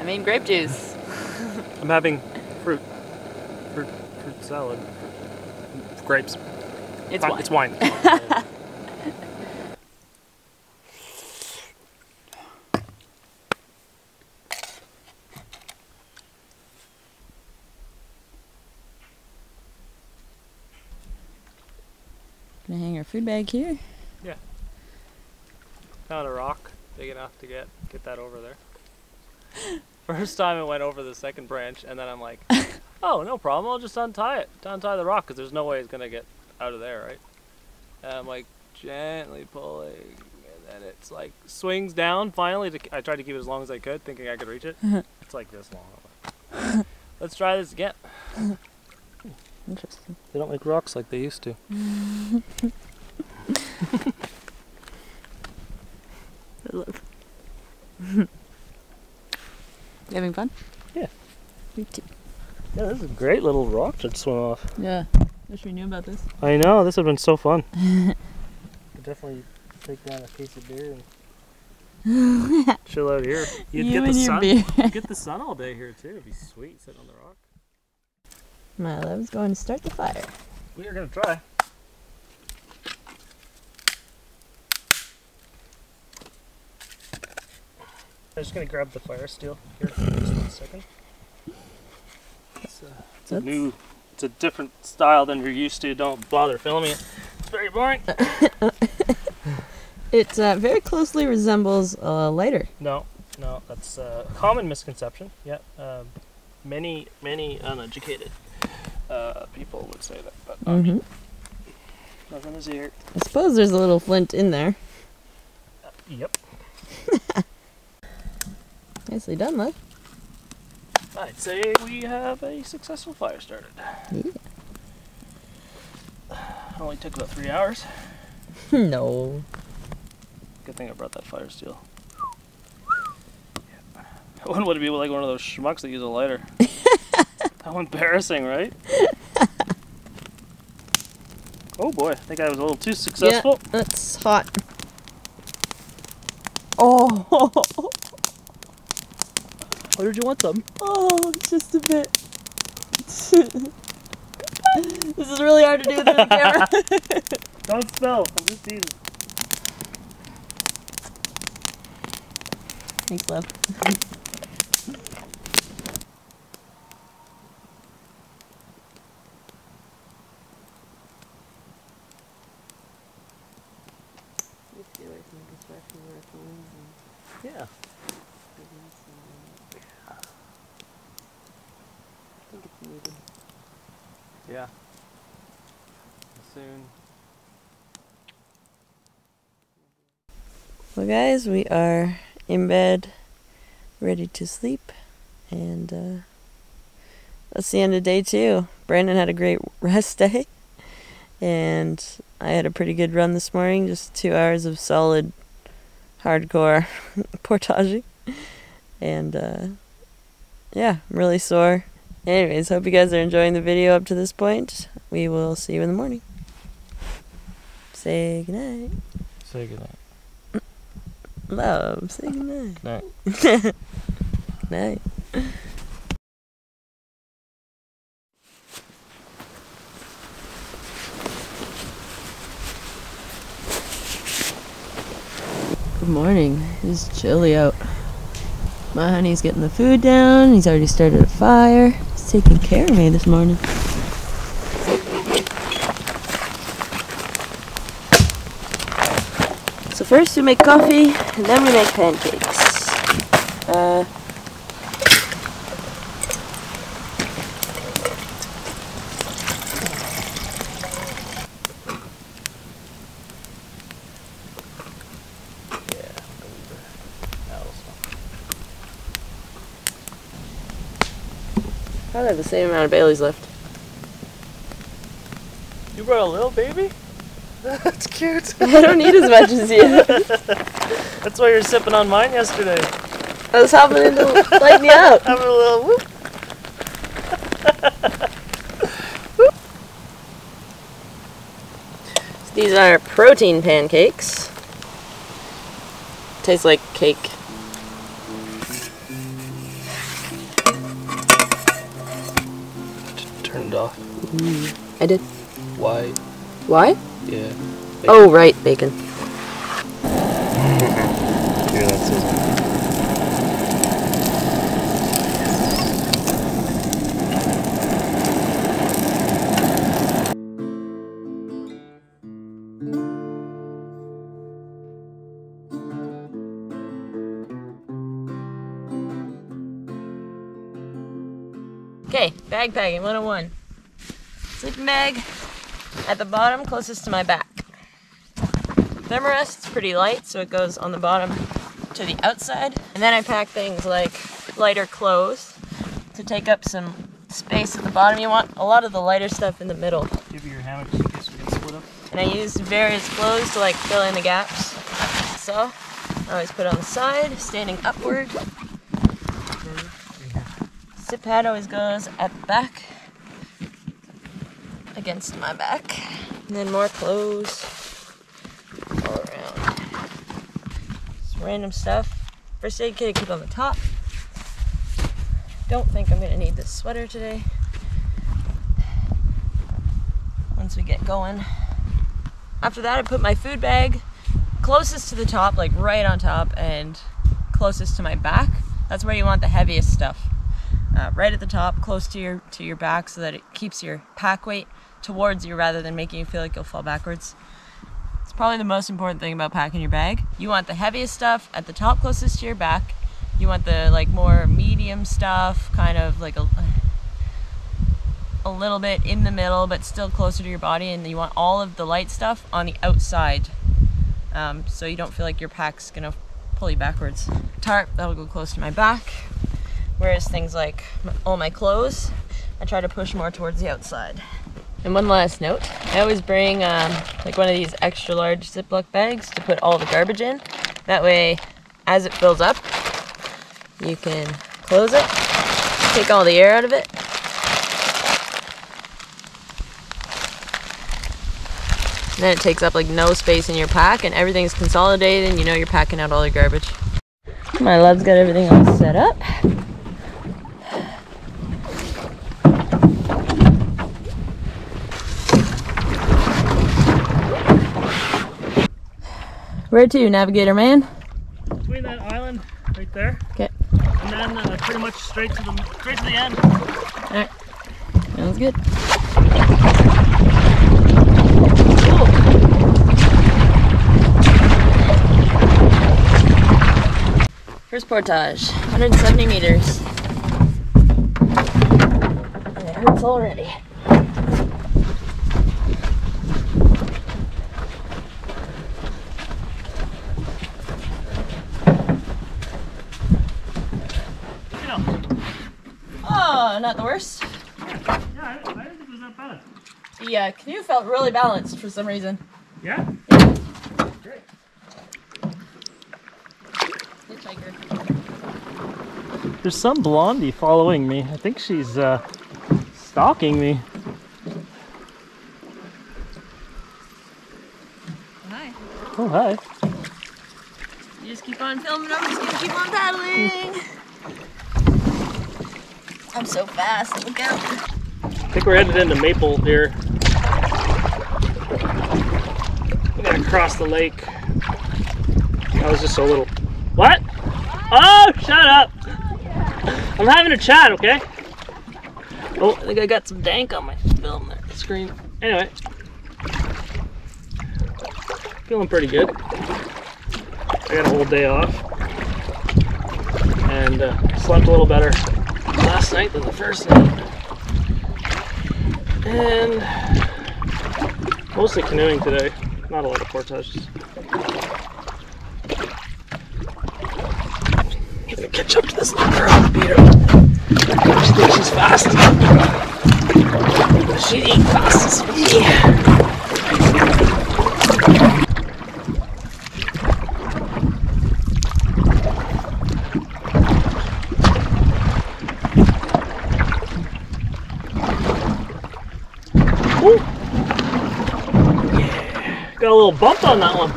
I mean grape juice.
I'm having fruit, fruit, fruit salad. Grapes.
It's wine.
It's wine.
bag here. Yeah.
Found a rock big enough to get get that over there. First time it went over the second branch, and then I'm like, oh, no problem. I'll just untie it, untie the rock, because there's no way it's gonna get out of there, right? And I'm like gently pulling, and then it's like swings down. Finally, to, I tried to keep it as long as I could, thinking I could reach it. it's like this long. Let's try this again.
Interesting.
They don't make rocks like they used to.
having fun?
Yeah.
Me too.
Yeah, this is a great little rock to swim off.
Yeah. Wish we knew about this.
I know, this would have been so fun. Definitely take down a case of beer and chill out here. You'd
you
get the sun.
beer.
You'd get the sun all day here too. It'd be sweet sitting on the rock.
My love's going to start the fire.
We are gonna try. I'm just gonna grab the fire steel here for just one second. It's a, it's a new, it's a different style than you're used to. Don't bother filming it. It's very boring.
It uh, very closely resembles a lighter.
No, no, that's a common misconception. Yeah, um, many, many uneducated uh, people would say that, but not.
Mm-hmm.
nothing is here.
I suppose there's a little flint in there.
Yep,
Nicely done, love.
I'd say we have a successful fire started.
Yeah.
Only took about three hours.
no.
Good thing I brought that fire steel. I wouldn't want to be like one of those schmucks that use a lighter. How embarrassing, right? oh boy, I think I was a little too successful.
Yeah, that's hot. Oh,
Oh, did you want some?
oh, just a bit. this is really hard to do with the camera.
Don't spill. I'm just teasing.
Thanks, love.
Yeah. Yeah. Soon.
Well, guys, we are in bed, ready to sleep, and uh, that's the end of day two. Brandon had a great rest day, and I had a pretty good run this morning. Just two hours of solid, hardcore portaging, and uh, yeah, I'm really sore. Anyways, hope you guys are enjoying the video up to this point. We will see you in the morning. Say goodnight.
Say goodnight.
Love. Say goodnight.
Night.
Night. Good morning. It's chilly out. My honey's getting the food down. He's already started a fire. He's taking care of me this morning. First we make coffee, and then we make pancakes. Uh, probably have the same amount of Bailey's left.
You brought a little baby? That's cute.
I don't need as much as you.
That's why you were sipping on mine yesterday.
I was helping him to light me up.
Having a little whoop.
These are protein pancakes. Tastes like cake.
Turned off.
I did.
Why?
Why?
Yeah.
Oh, right, bacon.
Hear that sizzle?
Okay, bag packing 101. Sleeping bag at the bottom closest to my back. Thermarest is pretty light, so it goes on the bottom to the outside. And then I pack things like lighter clothes to take up some space at the bottom. You want a lot of the lighter stuff in the middle.
Give you your hammock case we get split up.
And I use various clothes to like fill in the gaps. So I always put on the side, standing upward. Zip pad always goes at the back, against my back. And then more clothes all around. Some random stuff. First aid kit I keep on the top. Don't think I'm gonna need this sweater today. Once we get going. After that, I put my food bag closest to the top, like right on top, and closest to my back. That's where you want the heaviest stuff. Uh, right at the top, close to your to your back, so that it keeps your pack weight towards you rather than making you feel like you'll fall backwards. It's probably the most important thing about packing your bag. You want the heaviest stuff at the top, closest to your back. You want the like more medium stuff, kind of like a a little bit in the middle, but still closer to your body, and you want all of the light stuff on the outside, um, so you don't feel like your pack's gonna pull you backwards. Tarp that'll go close to my back, whereas things like all my clothes, I try to push more towards the outside. And one last note, I always bring um, like one of these extra large Ziploc bags to put all the garbage in. That way, as it fills up, you can close it, take all the air out of it, And then it takes up like no space in your pack and everything's consolidated and you know you're packing out all your garbage. My love's got everything all set up. Where to, navigator man?
Between that island right there,
Okay,
and then uh, pretty much straight to the straight to the end.
alright. Sounds good. First portage, 170 meters. And it hurts already. Oh, not the worst.
Yeah, I, I didn't think it was that bad.
The uh, canoe felt really balanced for some reason.
Yeah?
Hitchhiker.
There's some blondie following me. I think she's uh, stalking me.
Hi.
Oh, hi.
You just keep on filming, I'm just gonna keep on paddling. I'm so fast, look out.
I think we're headed into Maple here. We gotta cross the lake. That was just a little. What? Oh, shut up! I'm having a chat, okay? Oh, I think I got some dank on my film there, screen. Anyway, feeling pretty good. I got a whole day off and uh, slept a little better last night than the first night. And mostly canoeing today. Not a lot of portages. Gonna catch up to this little girl, beat her. She thinks she's fast. She ain't fast as me. Got a little bump on that one.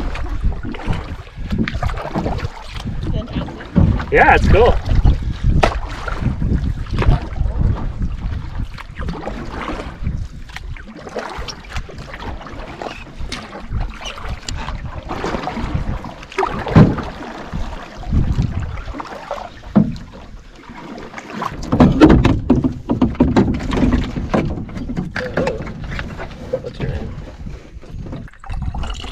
Yeah, it's cool. What's your name?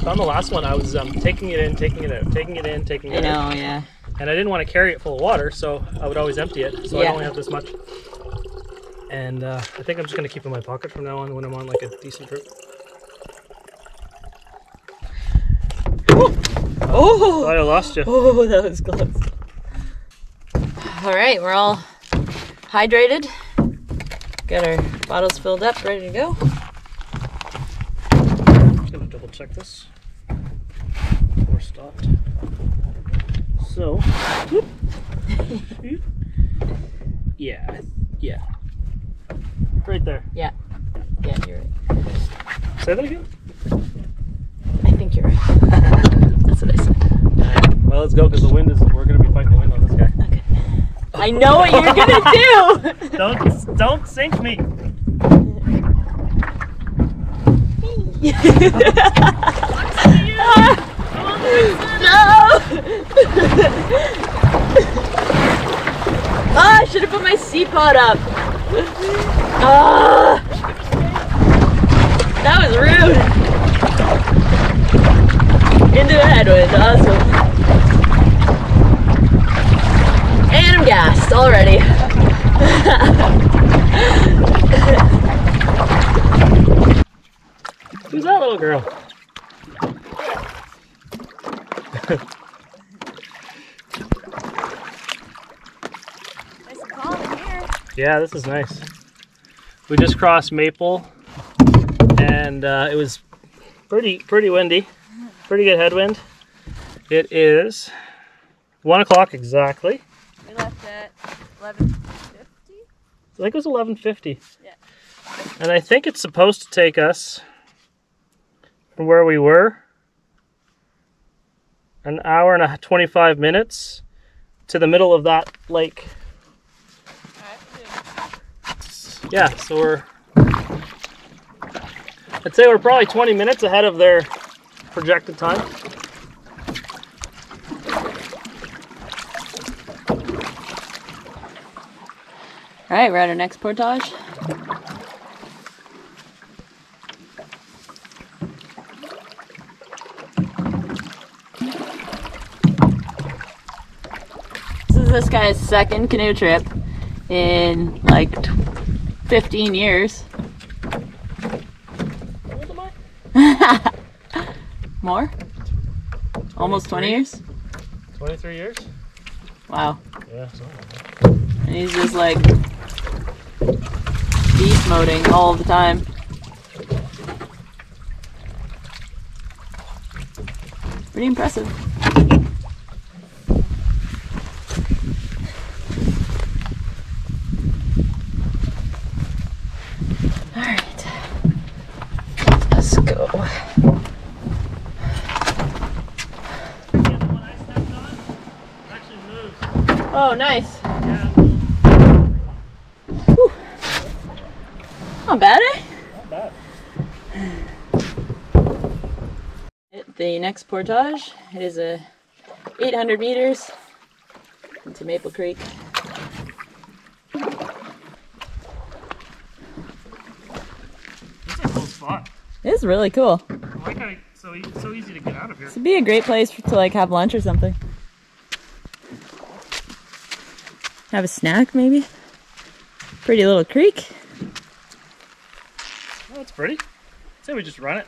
On the last one, I was um, taking it in, taking it out, taking it in, taking
I
it out.
know, yeah.
and I didn't want to carry it full of water, so I would always empty it. So I only have this much. And uh, I think I'm just gonna keep it in my pocket from now on when I'm on like a decent trip.
Oh!
Thought I lost you.
Oh, that was close. All right, we're all hydrated. Got our bottles filled up, ready to go.
Just gonna double check this. Stopped. So, whoop. Yeah, yeah, right there.
Yeah, you're right.
Say that again.
I think you're right. That's what I said.
Alright, well, let's go because the wind is. We're gonna be fighting the wind on this guy.
Okay. I know what you're gonna do.
Don't don't sink me.
No! ah, I should have put my sea pod up. Ah, that was rude. Into the headwind, awesome. And I'm gassed already.
Who's that little girl?
Nice and calm here.
Yeah, this is nice. We just crossed Maple, and uh, it was pretty pretty windy, pretty good headwind. It is one o'clock exactly.
We left at 11.50.
I think it was eleven fifty.
Yeah.
And I think it's supposed to take us from where we were an hour and a twenty-five minutes to the middle of that lake. Yeah, so we're. I'd say we're probably 20 minutes ahead of their projected time.
All right, we're at our next portage. This guy's second canoe trip in like 15 years.
How old?
More? Almost 20 years?
23 years?
Wow.
Yeah, something like that.
And he's just like beast moding all the time. Pretty impressive. Alright. Let's go.
Yeah, the one I stepped on actually moves.
Oh, nice.
Yeah,
Not bad, eh?
not bad.
The next portage, it is a 800 meters into Maple Creek.
It's a cool spot.
It's really cool.
I like how it's so, e- so easy to get out of here.
This would be a great place for, to like have lunch or something. Have a snack maybe. Pretty little creek.
Oh, that's pretty. Say we just run it.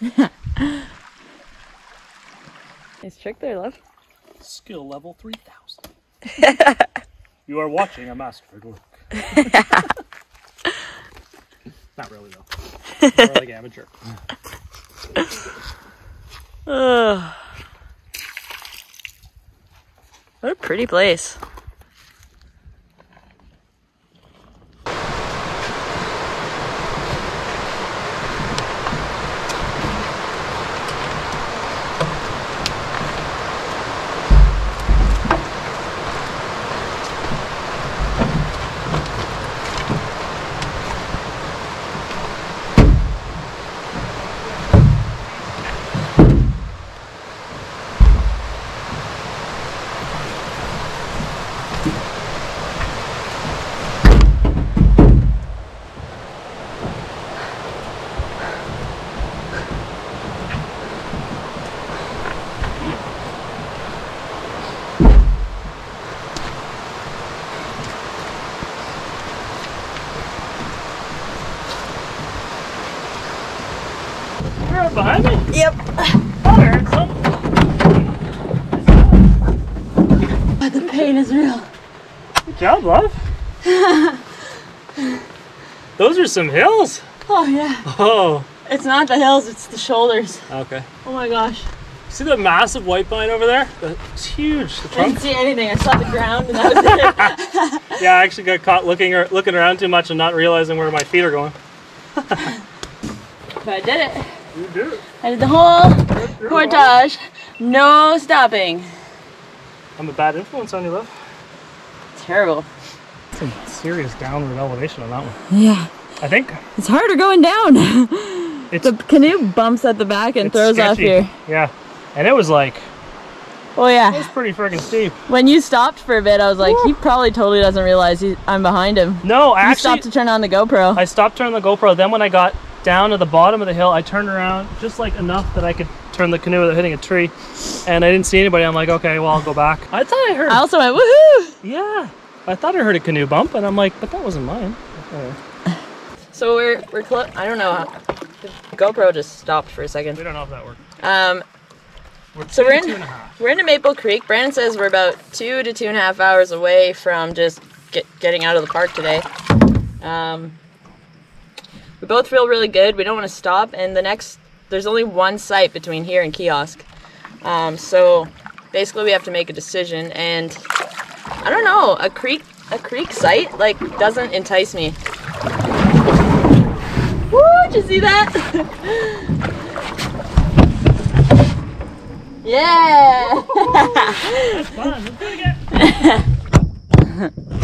Nice trick there, love.
Skill level 3000. you are watching a master masterwork. Not really, though. More like amateur.
Ugh. What a pretty place.
You're right behind me?
Yep.
I heard something.
But the pain is real.
Good job, love. Those are some hills.
Oh yeah.
Oh,
It's not the hills, it's the shoulders.
okay.
Oh my gosh.
See the massive white pine over there? It's huge. The
I didn't see anything. I saw the ground and that was it.
Yeah, I actually got caught looking or, looking around too much and not realizing where my feet are going.
but I did it.
You do.
I did the whole portage. No stopping.
I'm a bad influence on you, love.
Terrible.
Some serious downward elevation on that one.
Yeah.
I think
It's harder going down.
it's,
the canoe bumps at the back and
it's
throws off
sketchy.
here.
Yeah, and it was like
Oh
it
yeah.
was pretty freaking steep.
When you stopped for a bit, I was like, he probably totally doesn't realize he, I'm behind him.
No, I
You
actually
stopped to turn on the GoPro.
I stopped turning the GoPro. Then when I got down to the bottom of the hill, I turned around just like enough that I could turn the canoe without hitting a tree, and I didn't see anybody. I'm like, okay, well I'll go back. I thought I heard.
I also went woohoo.
yeah, I thought I heard a canoe bump, and I'm like, but that wasn't mine. Okay.
So we're we're close. I don't know. How, the GoPro just stopped for a second.
We don't know if that worked.
Um,
We're
So we're in-
two and a half.
we're into Maple Creek. Brandon says we're about two to two and a half hours away from just get, getting out of the park today. Um, we both feel really good. We don't want to stop, and the next there's only one site between here and Kiosk. Um, so basically, we have to make a decision, and I don't know. A creek a creek site like doesn't entice me. Woo! Did you see that? yeah.
Fun. Let's do it again.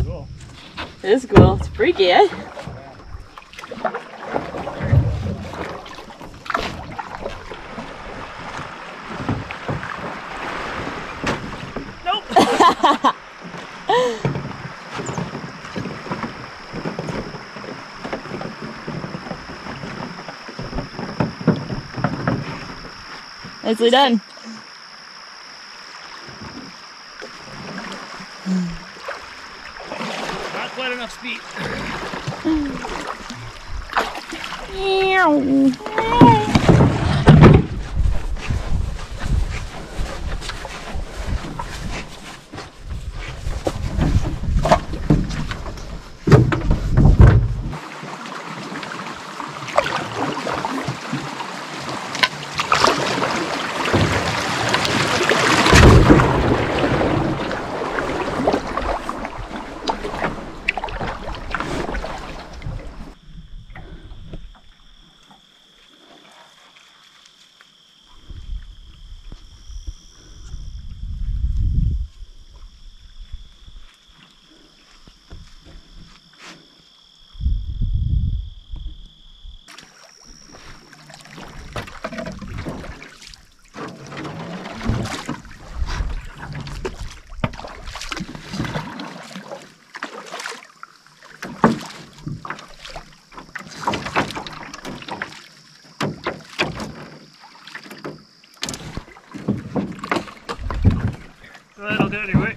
cool.
It's cool. It's freaky, eh?
Nope.
Nicely done.
Not quite enough speed. Meow. Anyway.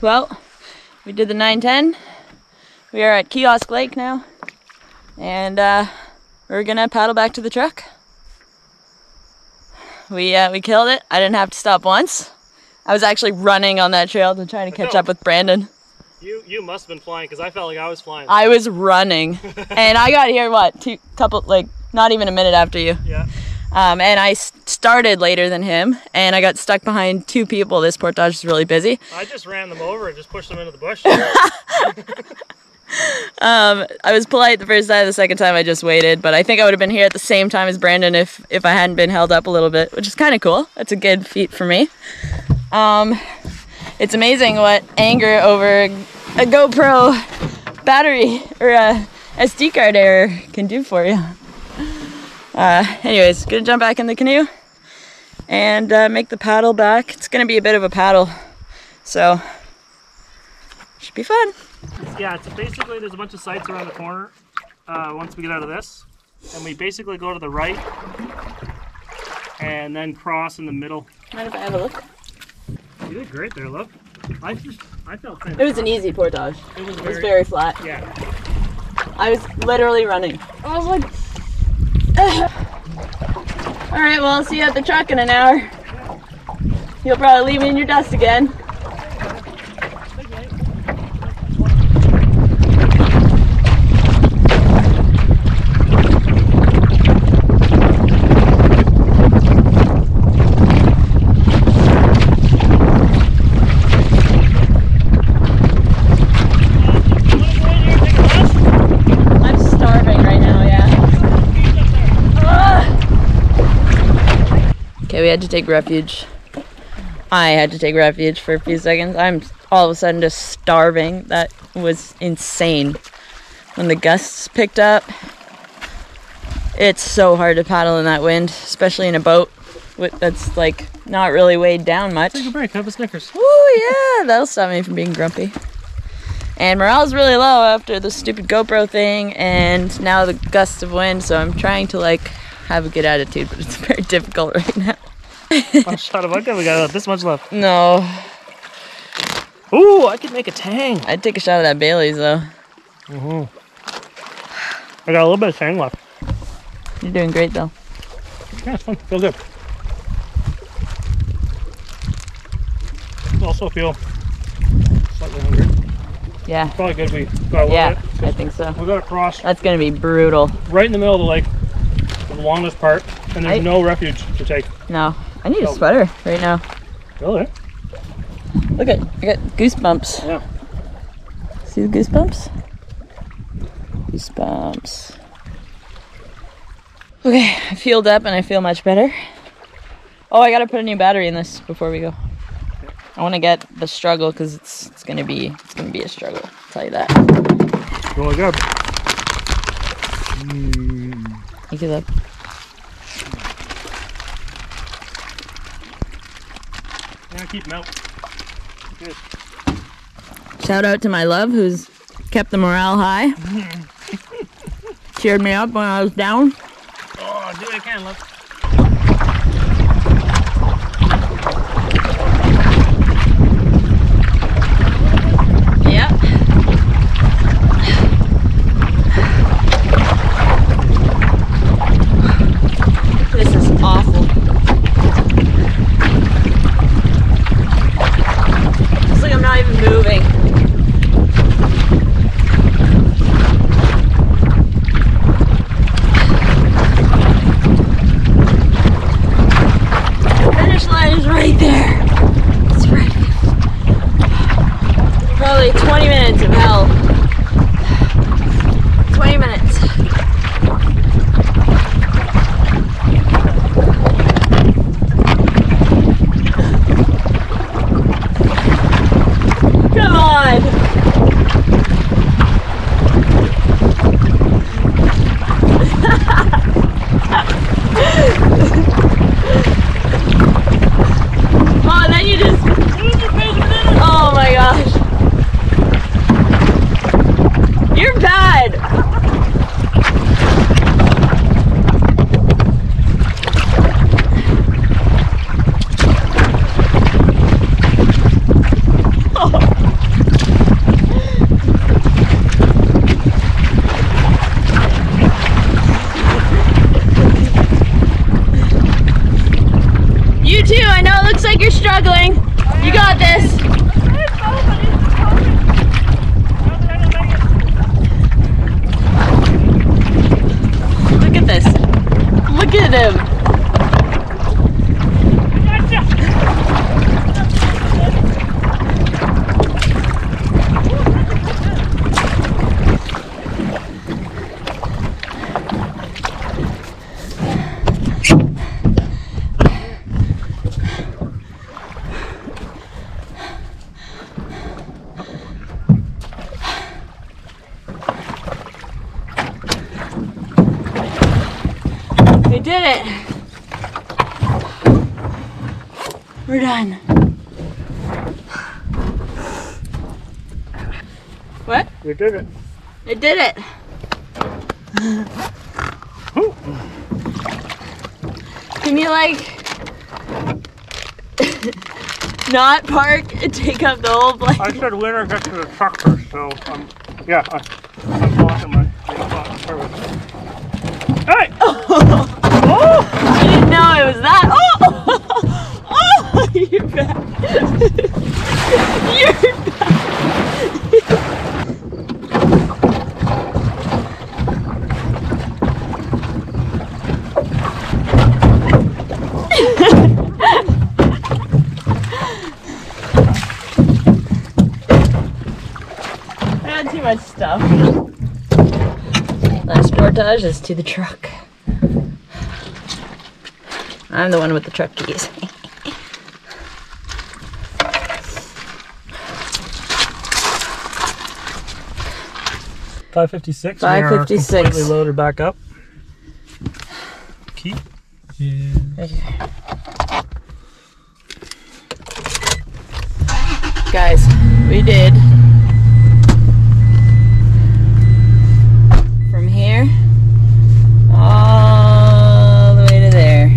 Well, we did the 910. We are at Kiosk Lake now. And uh, we're gonna paddle back to the truck. We uh, we killed it. I didn't have to stop once. I was actually running on that trail to try to catch up with Brandon.
You you must have been flying because I felt like I was flying.
I was running, and I got here what two couple like not even a minute after you.
yeah.
Um, and I started later than him, and I got stuck behind two people. This portage is really busy.
I just ran them over and just pushed them into the bush.
Um, I was polite the first time. The second time, I just waited. But I think I would have been here at the same time as Brandon if if I hadn't been held up a little bit, which is kind of cool. That's a good feat for me. Um, it's amazing what anger over a GoPro battery or a SD card error can do for you. Uh, anyways, gonna jump back in the canoe and uh, make the paddle back. It's gonna be a bit of a paddle, so should be fun.
yeah, it's basically there's a bunch of sites around the corner. Uh, once we get out of this, and we basically go to the right, and then cross in the middle.
Mind if I have a look?
You did great there, look. I just I felt kind of
It was an easy portage.
It was
It was very flat.
yeah.
I was literally running. I was like, all right, well, I'll see you at the truck in an hour. You'll probably leave me in your dust again. I'm starving right now, yeah. Okay, we had to take refuge. I had to take refuge for a few seconds. I'm all of a sudden just starving. That was insane. When the gusts picked up, it's so hard to paddle in that wind, especially in a boat that's like not really weighed down much.
Take a break. Have a Snickers.
Ooh, yeah, that'll stop me from being grumpy. And morale's really low after the stupid GoPro thing and now the gusts of wind, so I'm trying to like have a good attitude, but it's very difficult right now.
One shot of vodka. We got this much left.
No,
Ooh, I could make a tang.
I'd take a shot of that Bailey's though. Mhm.
I got a little bit of tang left.
You're doing great though.
Yeah, it's fun. Feel good. Also feel slightly hungry.
Yeah, It's
Probably good we got a little
yeah,
bit.
I think so.
We got to cross
That's gonna be brutal.
right in the middle of the lake, the longest part, and there's
I-
no refuge to take.
No, I need a
Oh.
sweater right now.
Really?
Look at, I got goosebumps.
Yeah.
See the goosebumps? Goosebumps. Okay, I fueled up and I feel much better. Oh, I gotta put a new battery in this before we go. I want to get the struggle because it's it's gonna be it's gonna be a struggle. I'll tell you that.
Really good. Hmm.
Thank you, love.
Yeah, keep them out. Good.
Shout out to my love who's kept the morale high. Cheered me up when I was down.
Oh, do it. can. Let's.
Yep.
This is awful. It's like I'm moving. Finish line is right there. It's right. Probably 20 minutes of hell. 20 minutes. Come on. Oh, then you just. Oh my gosh. You're bad. You too. I know it looks like you're struggling. You got this. Look at this. Look at him. We did it. We're done. What?
We did it.
I did it. Can you like not park and take up the whole place?
I said winner gets to the truck first, so um, yeah, I, I'm blocking my spot service. Hey!
I didn't know it was that. Oh, oh you're bad. you're bad. I had too much stuff. Last to the truck. I'm the one with the truck keys.
Five fifty six.
556.
Completely loaded back up. Key. Yeah.
Guys, we did from here all the way to there.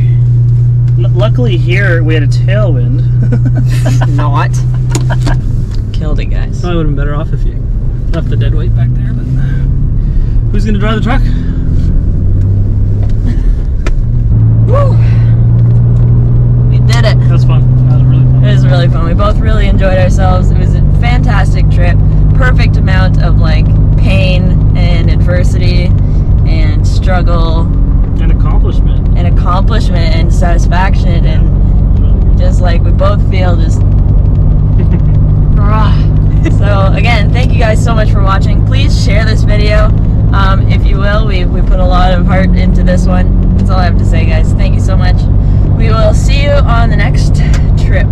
L- luckily here we had a tailwind.
Not. Killed it, guys.
Probably would have been better off if you left the dead weight back there. But uh, who's gonna drive the truck?
Woo! We did it.
That was fun. That was really fun.
It was really fun. We both really enjoyed ourselves. It was a fantastic trip. Perfect amount of like pain and adversity and struggle
An accomplishment.
and accomplishment and satisfaction and just like we both feel just so again thank you guys so much for watching. Please share this video. Um, if you will we, we put a lot of heart into this one. That's all I have to say guys. Thank you so much. We will see you on the next trip.